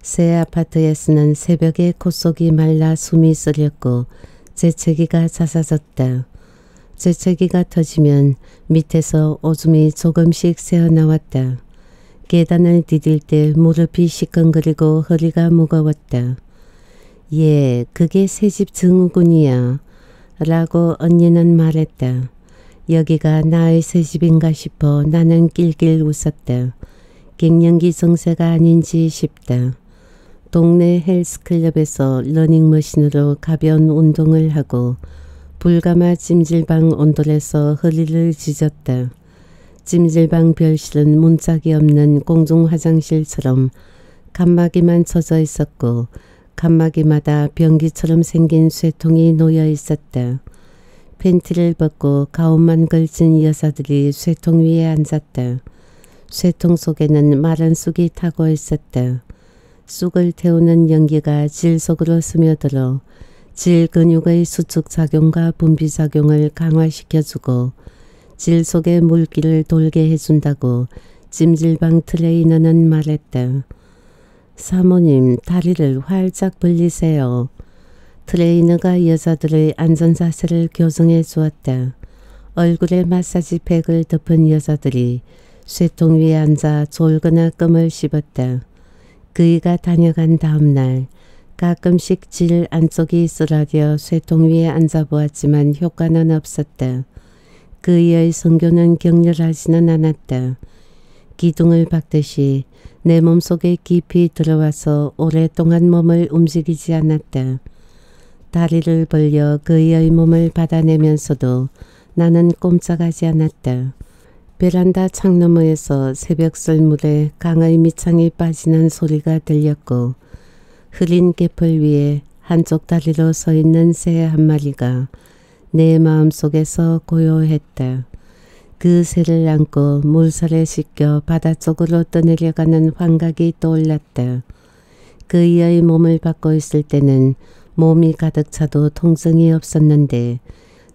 [SPEAKER 1] 새 아파트에서는 새벽에 콧속이 말라 숨이 쓰렸고 재채기가 잦아졌다. 재채기가 터지면 밑에서 오줌이 조금씩 새어나왔다. 계단을 디딜 때 무릎이 시끈거리고 허리가 무거웠다. 예, 그게 새집 증후군이야. 라고 언니는 말했다. 여기가 나의 새집인가 싶어 나는 낄낄 웃었다. 갱년기 증세가 아닌지 싶다. 동네 헬스클럽에서 러닝머신으로 가벼운 운동을 하고 불가마 찜질방 온돌에서 허리를 찢었다. 찜질방 별실은 문짝이 없는 공중 화장실처럼 칸막이만 쳐져 있었고 칸막이마다 변기처럼 생긴 쇠통이 놓여 있었다. 팬티를 벗고 가운만 걸친 여자들이 쇠통 위에 앉았다. 쇠통 속에는 마른 쑥이 타고 있었다. 쑥을 태우는 연기가 질 속으로 스며들어 질 근육의 수축 작용과 분비 작용을 강화시켜주고 질 속의 물기를 돌게 해준다고 찜질방 트레이너는 말했다. 사모님 다리를 활짝 벌리세요. 트레이너가 여자들의 안전자세를 교정해 주었다. 얼굴에 마사지 팩을 덮은 여자들이 쇠통 위에 앉아 졸거나 껌을 씹었다. 그이가 다녀간 다음 날 가끔씩 질 안쪽이 쓰라려 쇠통 위에 앉아 보았지만 효과는 없었다. 그이의 성교는 격렬하지는 않았다. 기둥을 박듯이 내 몸속에 깊이 들어와서 오랫동안 몸을 움직이지 않았다. 다리를 벌려 그의 몸을 받아내면서도 나는 꼼짝하지 않았다. 베란다 창너머에서 새벽 썰물에 강의 밑창이 빠지는 소리가 들렸고 흐린 개풀 위에 한쪽 다리로 서 있는 새 한 마리가 내 마음속에서 고요했다. 그 새를 안고 물살에 씻겨 바다 쪽으로 떠내려가는 환각이 떠올랐다. 그이의 몸을 받고 있을 때는 몸이 가득 차도 통증이 없었는데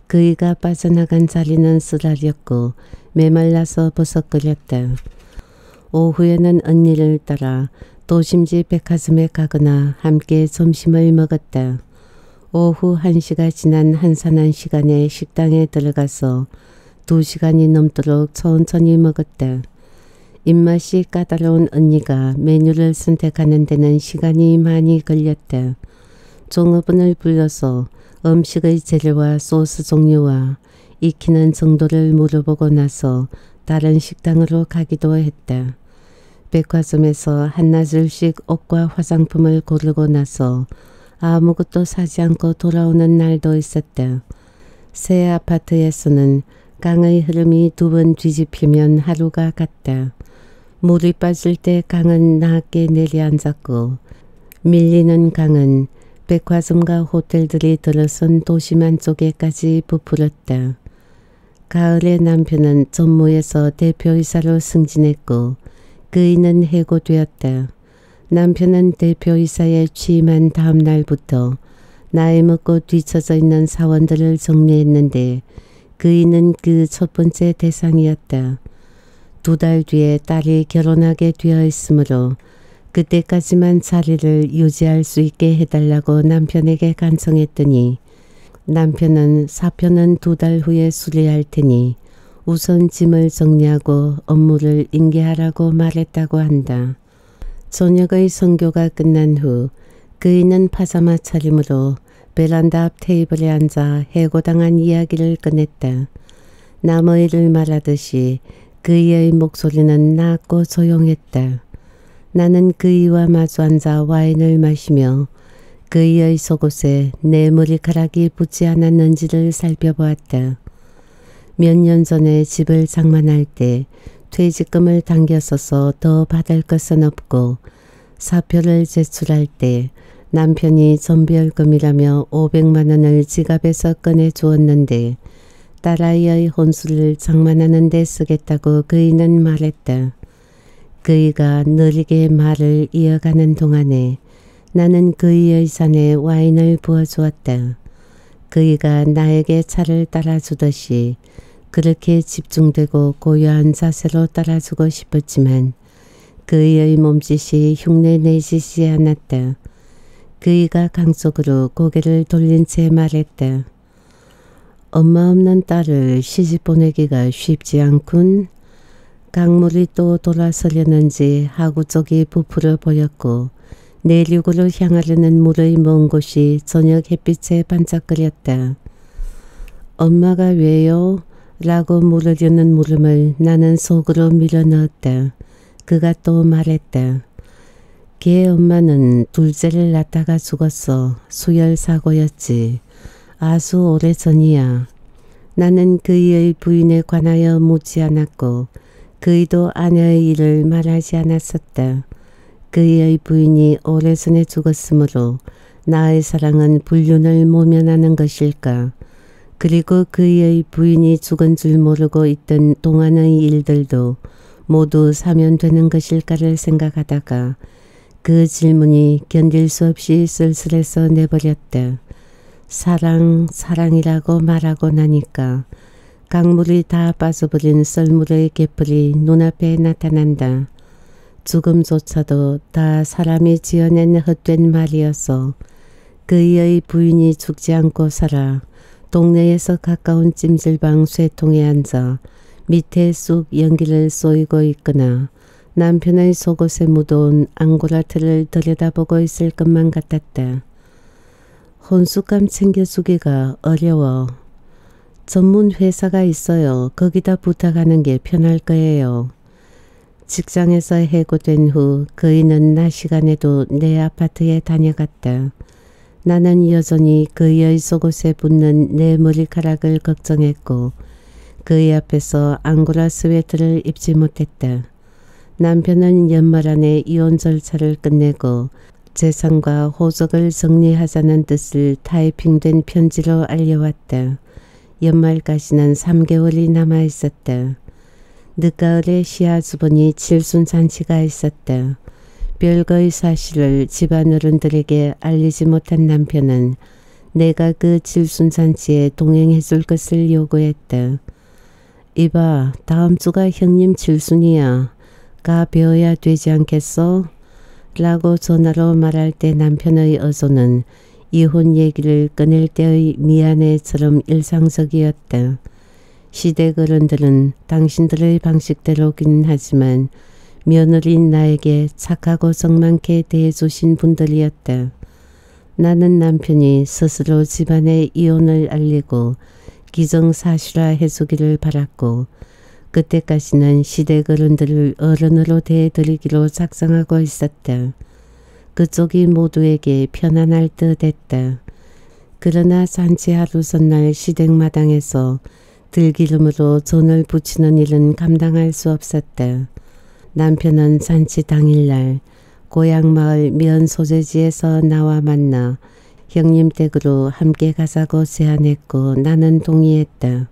[SPEAKER 1] 그이가 빠져나간 자리는 쓰라렸고 메말라서 버석거렸다. 오후에는 언니를 따라 도심지 백화점에 가거나 함께 점심을 먹었다. 오후 1시가 지난 한산한 시간에 식당에 들어가서 2시간이 넘도록 천천히 먹었다. 입맛이 까다로운 언니가 메뉴를 선택하는 데는 시간이 많이 걸렸다. 종업원을 불러서 음식의 재료와 소스 종류와 익히는 정도를 물어보고 나서 다른 식당으로 가기도 했다. 백화점에서 한나절씩 옷과 화장품을 고르고 나서 아무것도 사지 않고 돌아오는 날도 있었다. 새 아파트에서는 강의 흐름이 두 번 뒤집히면 하루가 갔다. 물이 빠질 때 강은 낮게 내려앉았고 밀리는 강은 백화점과 호텔들이 들어선 도심한 쪽에까지 부풀었다. 가을에 남편은 전무에서 대표이사로 승진했고 그이는 해고되었다. 남편은 대표이사에 취임한 다음 날부터 나이 먹고 뒤처져 있는 사원들을 정리했는데 그이는 그 첫 번째 대상이었다. 두 달 뒤에 딸이 결혼하게 되어 있으므로 그때까지만 자리를 유지할 수 있게 해달라고 남편에게 간청했더니 남편은 사표는 두 달 후에 수리할 테니 우선 짐을 정리하고 업무를 인계하라고 말했다고 한다. 저녁의 선교가 끝난 후 그이는 파자마 차림으로 베란다 앞 테이블에 앉아 해고당한 이야기를 꺼냈다. 남의 일을 말하듯이 그이의 목소리는 낮고 조용했다. 나는 그이와 마주 앉아 와인을 마시며 그이의 속옷에 내 머리카락이 붙지 않았는지를 살펴보았다. 몇 년 전에 집을 장만할 때 퇴직금을 당겨 써서 더 받을 것은 없고 사표를 제출할 때 남편이 전별금이라며 500만 원을 지갑에서 꺼내 주었는데 딸아이의 혼수를 장만하는 데 쓰겠다고 그이는 말했다. 그이가 느리게 말을 이어가는 동안에 나는 그이의 잔에 와인을 부어주었다. 그이가 나에게 차를 따라주듯이 그렇게 집중되고 고요한 자세로 따라주고 싶었지만 그의 몸짓이 흉내 내지지 않았다. 그이가 강속으로 고개를 돌린 채 말했다. 엄마 없는 딸을 시집 보내기가 쉽지 않군. 강물이 또 돌아서려는지 하구 쪽이 부풀어 보였고 내륙으로 향하려는 물의 먼 곳이 저녁 햇빛에 반짝거렸다. 엄마가 왜요? 라고 물으려는 물음을 나는 속으로 밀어넣었다. 그가 또 말했다. 걔 엄마는 둘째를 낳다가 죽었어. 수혈사고였지. 아수 오래전이야. 나는 그의 부인에 관하여 묻지 않았고 그이도 아내의 일을 말하지 않았었다. 그의 부인이 오래전에 죽었으므로 나의 사랑은 불륜을 모면하는 것일까. 그리고 그의 부인이 죽은 줄 모르고 있던 동안의 일들도 모두 사면 되는 것일까를 생각하다가 그 질문이 견딜 수 없이 쓸쓸해서 내버렸다. 사랑, 사랑이라고 말하고 나니까 강물이 다 빠져버린 썰물의 개뿔이 눈앞에 나타난다. 죽음조차도 다 사람이 지어낸 헛된 말이어서 그의 부인이 죽지 않고 살아 동네에서 가까운 찜질방 쇠통에 앉아 밑에 쑥 연기를 쏘이고 있거나 남편의 속옷에 묻어온 앙고라틀을 들여다보고 있을 것만 같았다. 혼숙감 챙겨 주기가 어려워. 전문 회사가 있어요. 거기다 부탁하는 게 편할 거예요. 직장에서 해고된 후 그이는 낮 시간에도 내 아파트에 다녀갔다. 나는 여전히 그의 속옷에 붙는 내 머리카락을 걱정했고 그의 앞에서 앙고라 스웨트를 입지 못했다. 남편은 연말 안에 이혼 절차를 끝내고 재산과 호적을 정리하자는 뜻을 타이핑된 편지로 알려왔다. 연말까지는 3개월이 남아 있었다. 늦가을에 시아주번이 칠순 잔치가 있었다. 별거의 사실을 집안 어른들에게 알리지 못한 남편은 내가 그 칠순잔치에 동행해 줄 것을 요구했다. 이봐 다음 주가 형님 칠순이야. 가 배워야 되지 않겠어? 라고 전화로 말할 때 남편의 어조는 이혼 얘기를 꺼낼 때의 미안해처럼 일상적이었다. 시댁 어른들은 당신들의 방식대로긴 하지만 며느리인 나에게 착하고 정많게 대해주신 분들이었다. 나는 남편이 스스로 집안의 이혼을 알리고 기정사실화 해주기를 바랐고 그때까지는 시댁 어른들을 어른으로 대해드리기로 작성하고 있었다. 그쪽이 모두에게 편안할 듯 했다. 그러나 잔치 하루 전날 시댁마당에서 들기름으로 존을 붙이는 일은 감당할 수 없었다. 남편은 잔치 당일날 고향마을 면 소재지에서 나와 만나 형님 댁으로 함께 가자고 제안했고 나는 동의했다.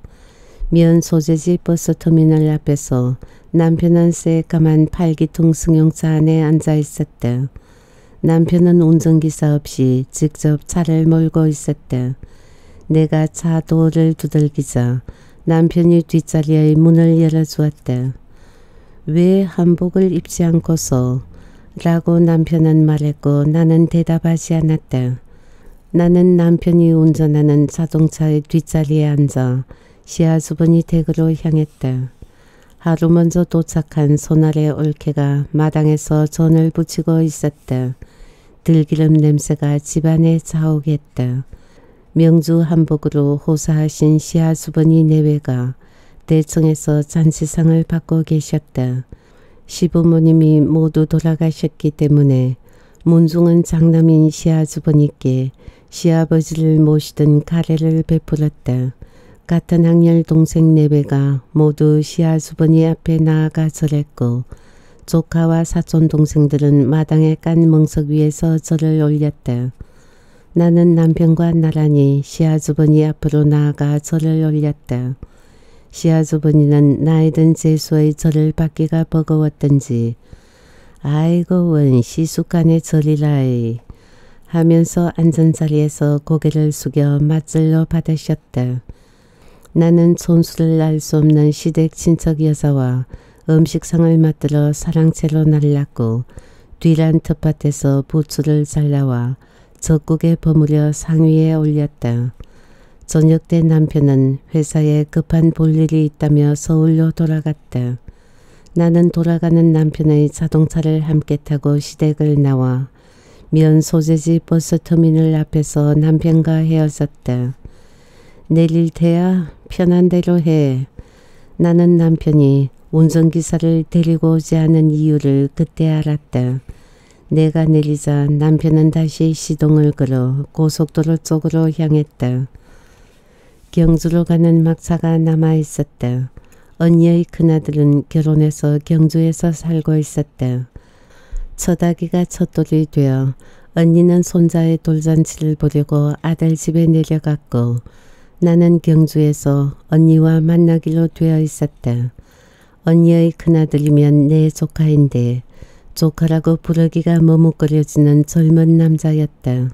[SPEAKER 1] 면 소재지 버스터미널 앞에서 남편은 새까만 팔기통 승용차 안에 앉아 있었다. 남편은 운전기사 없이 직접 차를 몰고 있었다. 내가 차 도어를 두들기자 남편이 뒷자리의 문을 열어주었다. 왜 한복을 입지 않고서 라고 남편은 말했고 나는 대답하지 않았다. 나는 남편이 운전하는 자동차의 뒷자리에 앉아 시아주번이 댁으로 향했다. 하루 먼저 도착한 소날의 올케가 마당에서 전을 붙이고 있었다. 들기름 냄새가 집안에 자욱했다. 명주 한복으로 호사하신 시아주번이 내외가 대청에서 잔치상을 받고 계셨다. 시부모님이 모두 돌아가셨기 때문에 문중은 장남인 시아주번이께 시아버지를 모시던 가래를 베풀었다. 같은 학년 동생 네배가 모두 시아주번이 앞에 나아가 절했고 조카와 사촌 동생들은 마당에 깐 멍석 위에서 절을 올렸다. 나는 남편과 나란히 시아주번이 앞으로 나아가 절을 올렸다. 시아주번이는 나이 든 제수의 절을 받기가 버거웠던지 아이고 원 시숙간의 절이라이 하면서 앉은 자리에서 고개를 숙여 맞절로 받으셨다. 나는 촌수를 알 수 없는 시댁 친척 여자와 음식상을 맞들어 사랑채로 날랐고 뒤란 텃밭에서 부추를 잘라와 젖국에 버무려 상위에 올렸다. 저녁 때 남편은 회사에 급한 볼일이 있다며 서울로 돌아갔다. 나는 돌아가는 남편의 자동차를 함께 타고 시댁을 나와 면 소재지 버스터미널 앞에서 남편과 헤어졌다. 내릴 테야 편한 대로 해. 나는 남편이 운전기사를 데리고 오지 않은 이유를 그때 알았다. 내가 내리자 남편은 다시 시동을 걸어 고속도로 쪽으로 향했다. 경주로 가는 막차가 남아 있었다. 언니의 큰아들은 결혼해서 경주에서 살고 있었다. 첫아기가 첫돌이 되어 언니는 손자의 돌잔치를 보려고 아들 집에 내려갔고 나는 경주에서 언니와 만나기로 되어 있었다. 언니의 큰아들이면 내 조카인데 조카라고 부르기가 머뭇거려지는 젊은 남자였다.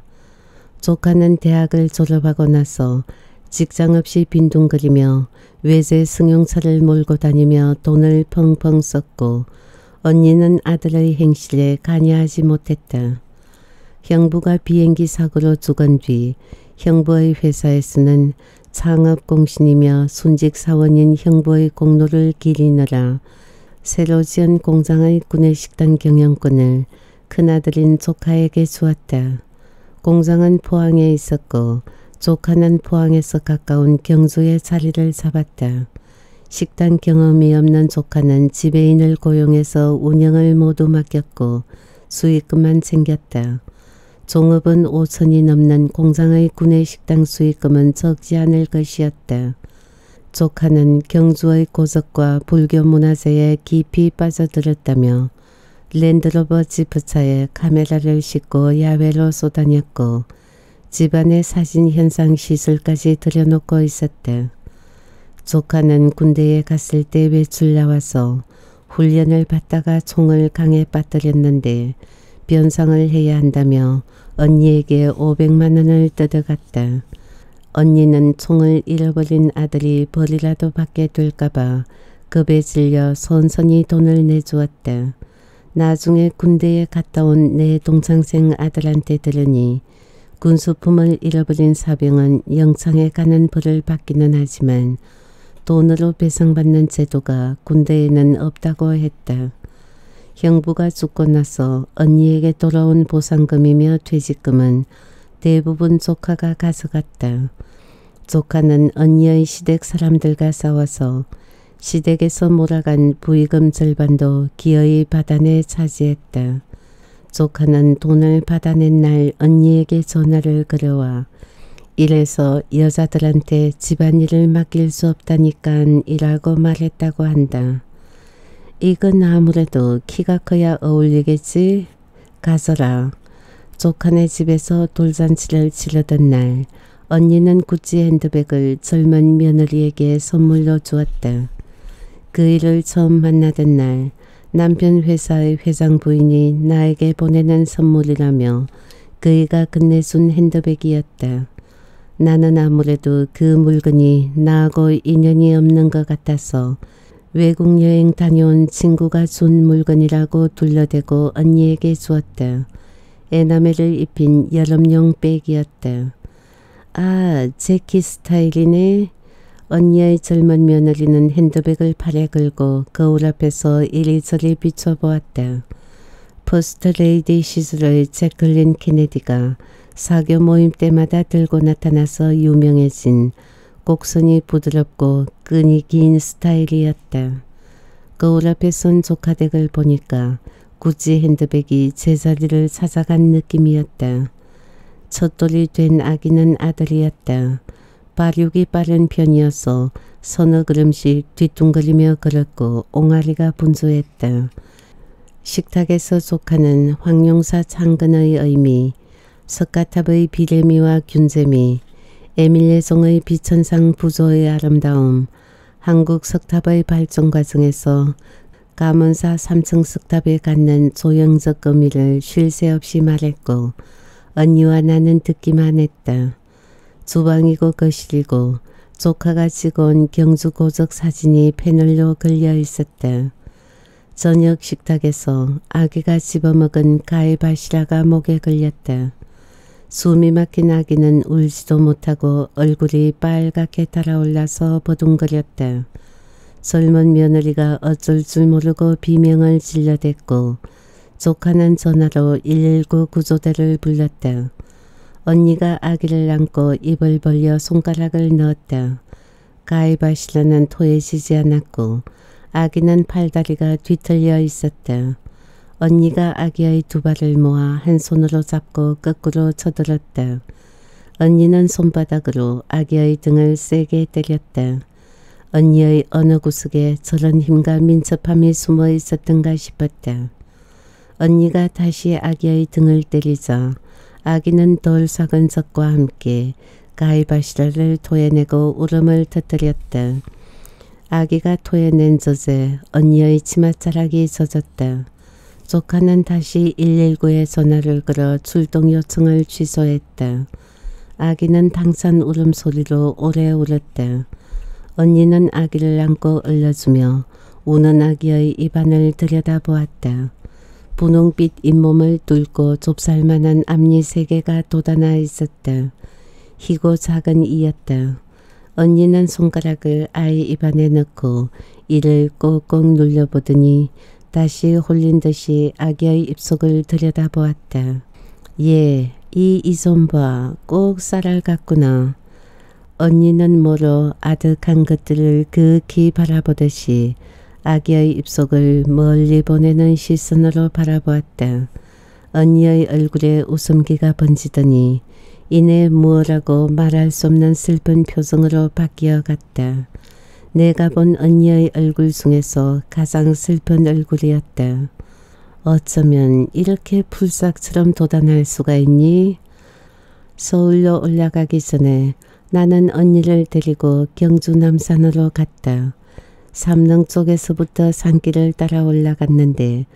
[SPEAKER 1] 조카는 대학을 졸업하고 나서 직장 없이 빈둥거리며 외제 승용차를 몰고 다니며 돈을 펑펑 썼고 언니는 아들의 행실에 관여하지 못했다. 형부가 비행기 사고로 죽은 뒤 형부의 회사에서는 창업공신이며 순직사원인 형부의 공로를 기리느라 새로 지은 공장의 구내식당 경영권을 큰아들인 조카에게 주었다. 공장은 포항에 있었고 조카는 포항에서 가까운 경주에 자리를 잡았다. 식당 경험이 없는 조카는 지배인을 고용해서 운영을 모두 맡겼고 수익금만 챙겼다. 종업은 5천이 넘는 공장의 구내식당 수익금은 적지 않을 것이었다. 조카는 경주의 고적과 불교 문화재에 깊이 빠져들었다며 랜드로버 지프차에 카메라를 싣고 야외로 쏘다녔고 집안의 사진 현상 시술까지 들여놓고 있었다. 조카는 군대에 갔을 때 외출 나와서 훈련을 받다가 총을 강에 빠뜨렸는데 변상을 해야 한다며 언니에게 500만 원을 뜯어갔다. 언니는 총을 잃어버린 아들이 벌이라도 받게 될까봐 급에 질려 선선히 돈을 내주었다. 나중에 군대에 갔다 온 내 동창생 아들한테 들으니 군수품을 잃어버린 사병은 영창에 가는 벌을 받기는 하지만 돈으로 배상받는 제도가 군대에는 없다고 했다. 형부가 죽고 나서 언니에게 돌아온 보상금이며 퇴직금은 대부분 조카가 가져갔다. 조카는 언니의 시댁 사람들과 싸워서 시댁에서 몰아간 부의금 절반도 기어이 받아내 차지했다. 조카는 돈을 받아낸 날 언니에게 전화를 걸어와 이래서 여자들한테 집안일을 맡길 수 없다니깐 이라고 말했다고 한다. 이건 아무래도 키가 커야 어울리겠지? 가서라. 조카네 집에서 돌잔치를 치르던 날 언니는 구찌 핸드백을 젊은 며느리에게 선물로 주었다. 그 일을 처음 만나던 날 남편 회사의 회장 부인이 나에게 보내는 선물이라며 그이가 끝내 준 핸드백이었다. 나는 아무래도 그 물건이 나하고 인연이 없는 것 같아서 외국 여행 다녀온 친구가 준 물건이라고 둘러대고 언니에게 주었다. 에나멜을 입힌 여름용 백이었다. 아, 제키 스타일이네. 언니의 젊은 며느리는 핸드백을 팔에 걸고 거울 앞에서 이리저리 비춰보았다. 퍼스트레이디 시절의 재클린 케네디가 사교 모임 때마다 들고 나타나서 유명해진 곡선이 부드럽고 끈이 긴 스타일이었다. 거울 앞에 선 조카댁을 보니까 구찌 핸드백이 제자리를 찾아간 느낌이었다. 첫돌이 된 아기는 아들이었다. 발육이 빠른 편이어서 서너 걸음씩 뒤뚱거리며 걸었고 옹알이가 분주했다. 식탁에서 조카는 황룡사 창근의 의미, 석가탑의 비레미와 균재미, 에밀레송의 비천상 부조의 아름다움, 한국 석탑의 발전 과정에서 가문사 3층 석탑에 갖는 조형적 의미를 쉴 새 없이 말했고 언니와 나는 듣기만 했다. 주방이고 거실이고 조카가 찍어온 경주 고적 사진이 패널로 걸려 있었다. 저녁 식탁에서 아기가 집어먹은 가위바시라가 목에 걸렸다. 숨이 막힌 아기는 울지도 못하고 얼굴이 빨갛게 달아올라서 버둥거렸다. 젊은 며느리가 어쩔 줄 모르고 비명을 질러댔고 조카는 전화로 119 구조대를 불렀다. 언니가 아기를 안고 입을 벌려 손가락을 넣었다. 가이바시라는 토해지지 않았고 아기는 팔다리가 뒤틀려 있었다. 언니가 아기의 두 발을 모아 한 손으로 잡고 거꾸로 쳐들었다. 언니는 손바닥으로 아기의 등을 세게 때렸다. 언니의 어느 구석에 저런 힘과 민첩함이 숨어 있었던가 싶었다. 언니가 다시 아기의 등을 때리자 아기는 돌삭은 젖과 함께 가이바시라를 토해내고 울음을 터뜨렸다. 아기가 토해낸 젖에 언니의 치맛자락이 젖었다. 조카는 다시 119에 전화를 걸어 출동 요청을 취소했다. 아기는 당산 울음소리로 오래 울었다. 언니는 아기를 안고 얼려주며 우는 아기의 입안을 들여다보았다. 분홍빛 잇몸을 뚫고 좁쌀만한 앞니 세 개가 돋아나 있었다. 희고 작은 이였다. 언니는 손가락을 아이 입안에 넣고 이를 꼭꼭 눌려보더니 다시 홀린 듯이 아기의 입속을 들여다보았다. 예, 이 이손봐 꼭 쌀알 같구나. 언니는 모로 아득한 것들을 극히 바라보듯이 아기의 입속을 멀리 보내는 시선으로 바라보았다. 언니의 얼굴에 웃음기가 번지더니 이내 무엇라고 말할 수 없는 슬픈 표정으로 바뀌어 갔다. 내가 본 언니의 얼굴 중에서 가장 슬픈 얼굴이었다. 어쩌면 이렇게 풀싹처럼 돋아날 수가 있니? 서울로 올라가기 전에 나는 언니를 데리고 경주 남산으로 갔다. 삼릉 쪽에서부터 산길을 따라 올라갔는데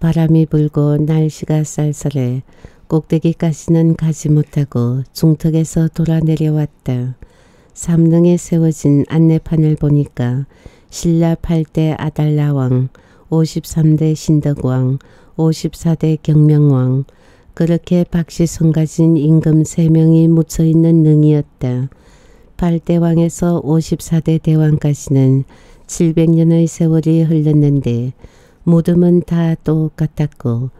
[SPEAKER 1] 바람이 불고 날씨가 쌀쌀해 꼭대기까지는 가지 못하고 중턱에서 돌아 내려왔다. 삼릉에 세워진 안내판을 보니까 신라 8대 아달라왕, 53대 신덕왕, 54대 경명왕, 그렇게 박시성 가진 임금 3명이 묻혀있는 능이었다. 8대 왕에서 54대 대왕까지는 700년의 세월이 흘렀는데 무덤은 다 똑같았고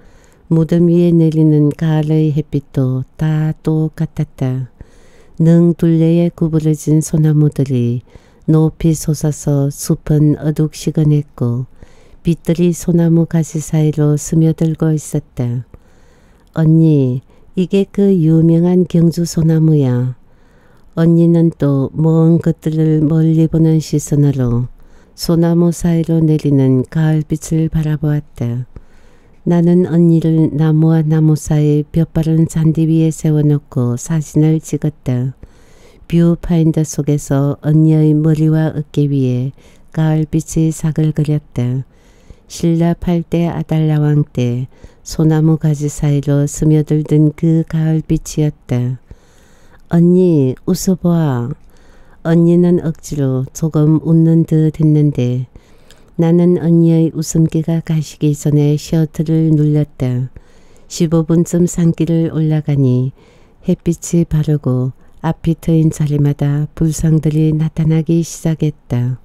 [SPEAKER 1] 무덤 위에 내리는 가을의 햇빛도 다 똑같았다. 능 둘레에 구부러진 소나무들이 높이 솟아서 숲은 어둑시건했고 빛들이 소나무 가지 사이로 스며들고 있었다. 언니, 이게 그 유명한 경주 소나무야. 언니는 또 먼 것들을 멀리 보는 시선으로 소나무 사이로 내리는 가을빛을 바라보았다. 나는 언니를 나무와 나무 사이 볕바른 잔디 위에 세워놓고 사진을 찍었다. 뷰파인더 속에서 언니의 머리와 어깨 위에 가을빛이 사글거렸다. 신라 8대 아달라왕 때 소나무 가지 사이로 스며들던 그 가을빛이었다. 언니 웃어봐. 언니는 억지로 조금 웃는 듯 했는데 나는 언니의 웃음기가 가시기 전에 셔터를 눌렀다. 15분쯤 산길을 올라가니 햇빛이 바르고 앞이 트인 자리마다 불상들이 나타나기 시작했다.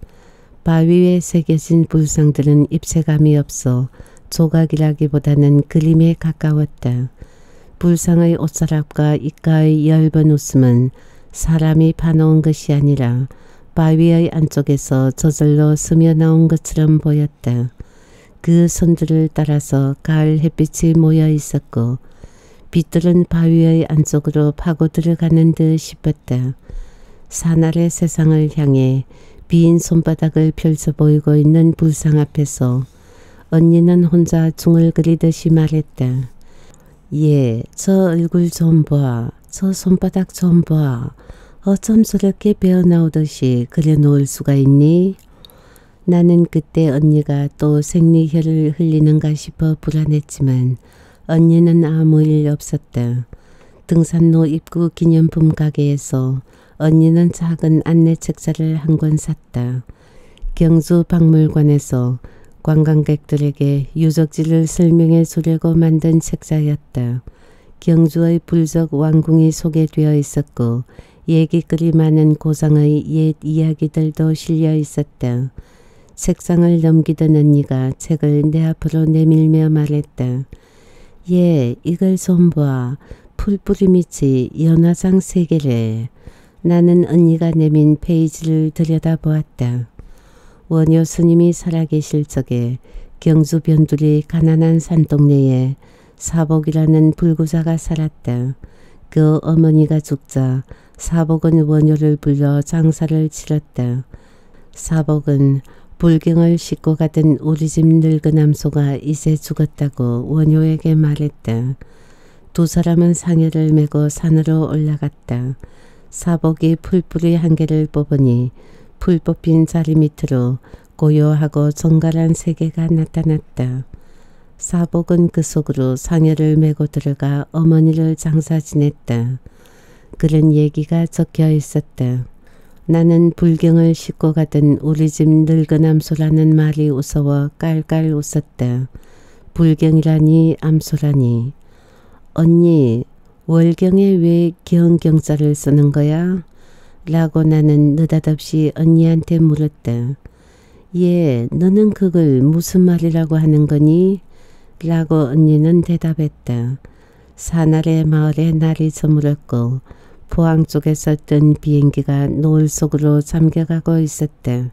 [SPEAKER 1] 바위에 새겨진 불상들은 입체감이 없어 조각이라기보다는 그림에 가까웠다. 불상의 옷사랍과 입가의 엷은 웃음은 사람이 파놓은 것이 아니라 바위의 안쪽에서 저절로 스며나온 것처럼 보였다. 그 선들을 따라서 가을 햇빛이 모여 있었고 빛들은 바위의 안쪽으로 파고 들어가는 듯 싶었다. 사날의 세상을 향해 빈 손바닥을 펼쳐 보이고 있는 불상 앞에서 언니는 혼자 중을 그리듯이 말했다. 예, 저 얼굴 좀 봐. 저 손바닥 좀 봐. 어쩜 저렇게 배어나오듯이 그려 놓을 수가 있니? 나는 그때 언니가 또 생리혈을 흘리는가 싶어 불안했지만 언니는 아무 일 없었다. 등산로 입구 기념품 가게에서 언니는 작은 안내 책자를 한 권 샀다. 경주 박물관에서 관광객들에게 유적지를 설명해 주려고 만든 책자였다. 경주의 불적 왕궁이 소개되어 있었고 얘기거리 많은 고상의 옛 이야기들도 실려 있었다. 책상을 넘기던 언니가 책을 내 앞으로 내밀며 말했다. 예, 이걸 좀 봐. 풀뿌리 밑이 연화장 세 개래. 나는 언니가 내민 페이지를 들여다보았다. 원효 스님이 살아계실 적에 경주 변두리 가난한 산동네에 사복이라는 불구자가 살았다. 그 어머니가 죽자 사복은 원효를 불러 장사를 치렀다. 사복은 불경을 싣고 가던 우리 집 늙은 암소가 이제 죽었다고 원효에게 말했다. 두 사람은 상여를 메고 산으로 올라갔다. 사복이 풀뿌리 한 개를 뽑으니 풀 뽑힌 자리 밑으로 고요하고 정갈한 세계가 나타났다. 사복은 그 속으로 상여를 메고 들어가 어머니를 장사 지냈다. 그런 얘기가 적혀 있었다. 나는 불경을 싣고 가던 우리 집 늙은 암소라는 말이 무서워 깔깔 웃었다. 불경이라니 암소라니. 언니 월경에 왜 경경자를 쓰는 거야? 라고 나는 느닷없이 언니한테 물었다. 예, 너는 그걸 무슨 말이라고 하는 거니? 라고 언니는 대답했다. 사날의 마을에 날이 저물었고 포항 쪽에서 뜬 비행기가 노을 속으로 잠겨가고 있었다.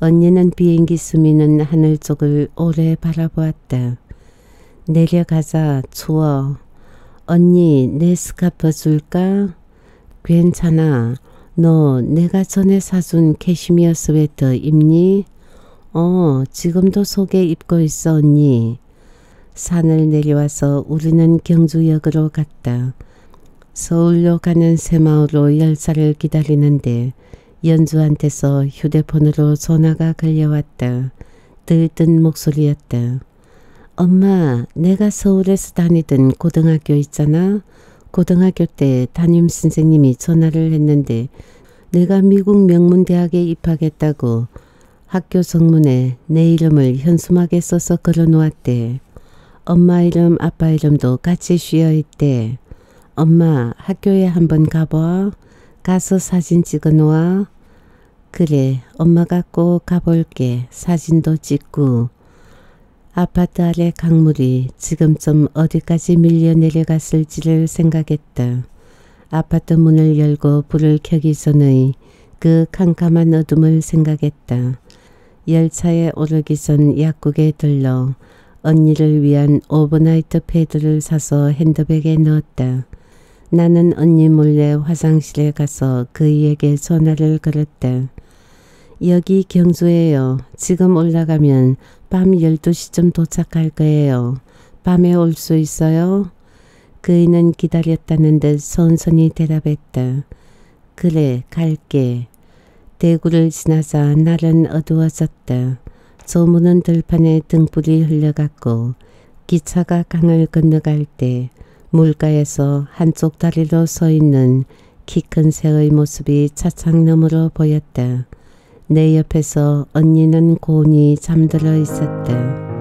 [SPEAKER 1] 언니는 비행기 스미는 하늘 쪽을 오래 바라보았다. 내려가자 추워. 언니 내 스카프 줄까? 괜찮아. 너 내가 전에 사준 캐시미어 스웨터 입니? 어 지금도 속에 입고 있어 언니. 산을 내려와서 우리는 경주역으로 갔다. 서울로 가는 새마을호 열차를 기다리는데 연주한테서 휴대폰으로 전화가 걸려왔다. 들뜬 목소리였다. 엄마, 내가 서울에서 다니던 고등학교 있잖아. 고등학교 때 담임 선생님이 전화를 했는데 내가 미국 명문대학에 입학했다고 학교 성문에 내 이름을 현수막에 써서 걸어놓았대. 엄마 이름 아빠 이름도 같이 씌어있대. 엄마 학교에 한번 가봐. 가서 사진 찍어놓아. 그래 엄마가 꼭 가볼게. 사진도 찍고. 아파트 아래 강물이 지금쯤 어디까지 밀려 내려갔을지를 생각했다. 아파트 문을 열고 불을 켜기 전의 그 캄캄한 어둠을 생각했다. 열차에 오르기 전 약국에 들러 언니를 위한 overnight 패드를 사서 핸드백에 넣었다. 나는 언니 몰래 화장실에 가서 그이에게 전화를 걸었다. 여기 경주예요. 지금 올라가면 밤 12시쯤 도착할 거예요. 밤에 올 수 있어요? 그이는 기다렸다는 듯 선선히 대답했다. 그래 갈게. 대구를 지나자 날은 어두워졌다. 조문은 들판에 등불이 흘러갔고 기차가 강을 건너갈 때 물가에서 한쪽 다리로 서 있는 키 큰 새의 모습이 차창 너머로 보였다. 내 옆에서 언니는 고운히 잠들어 있었다.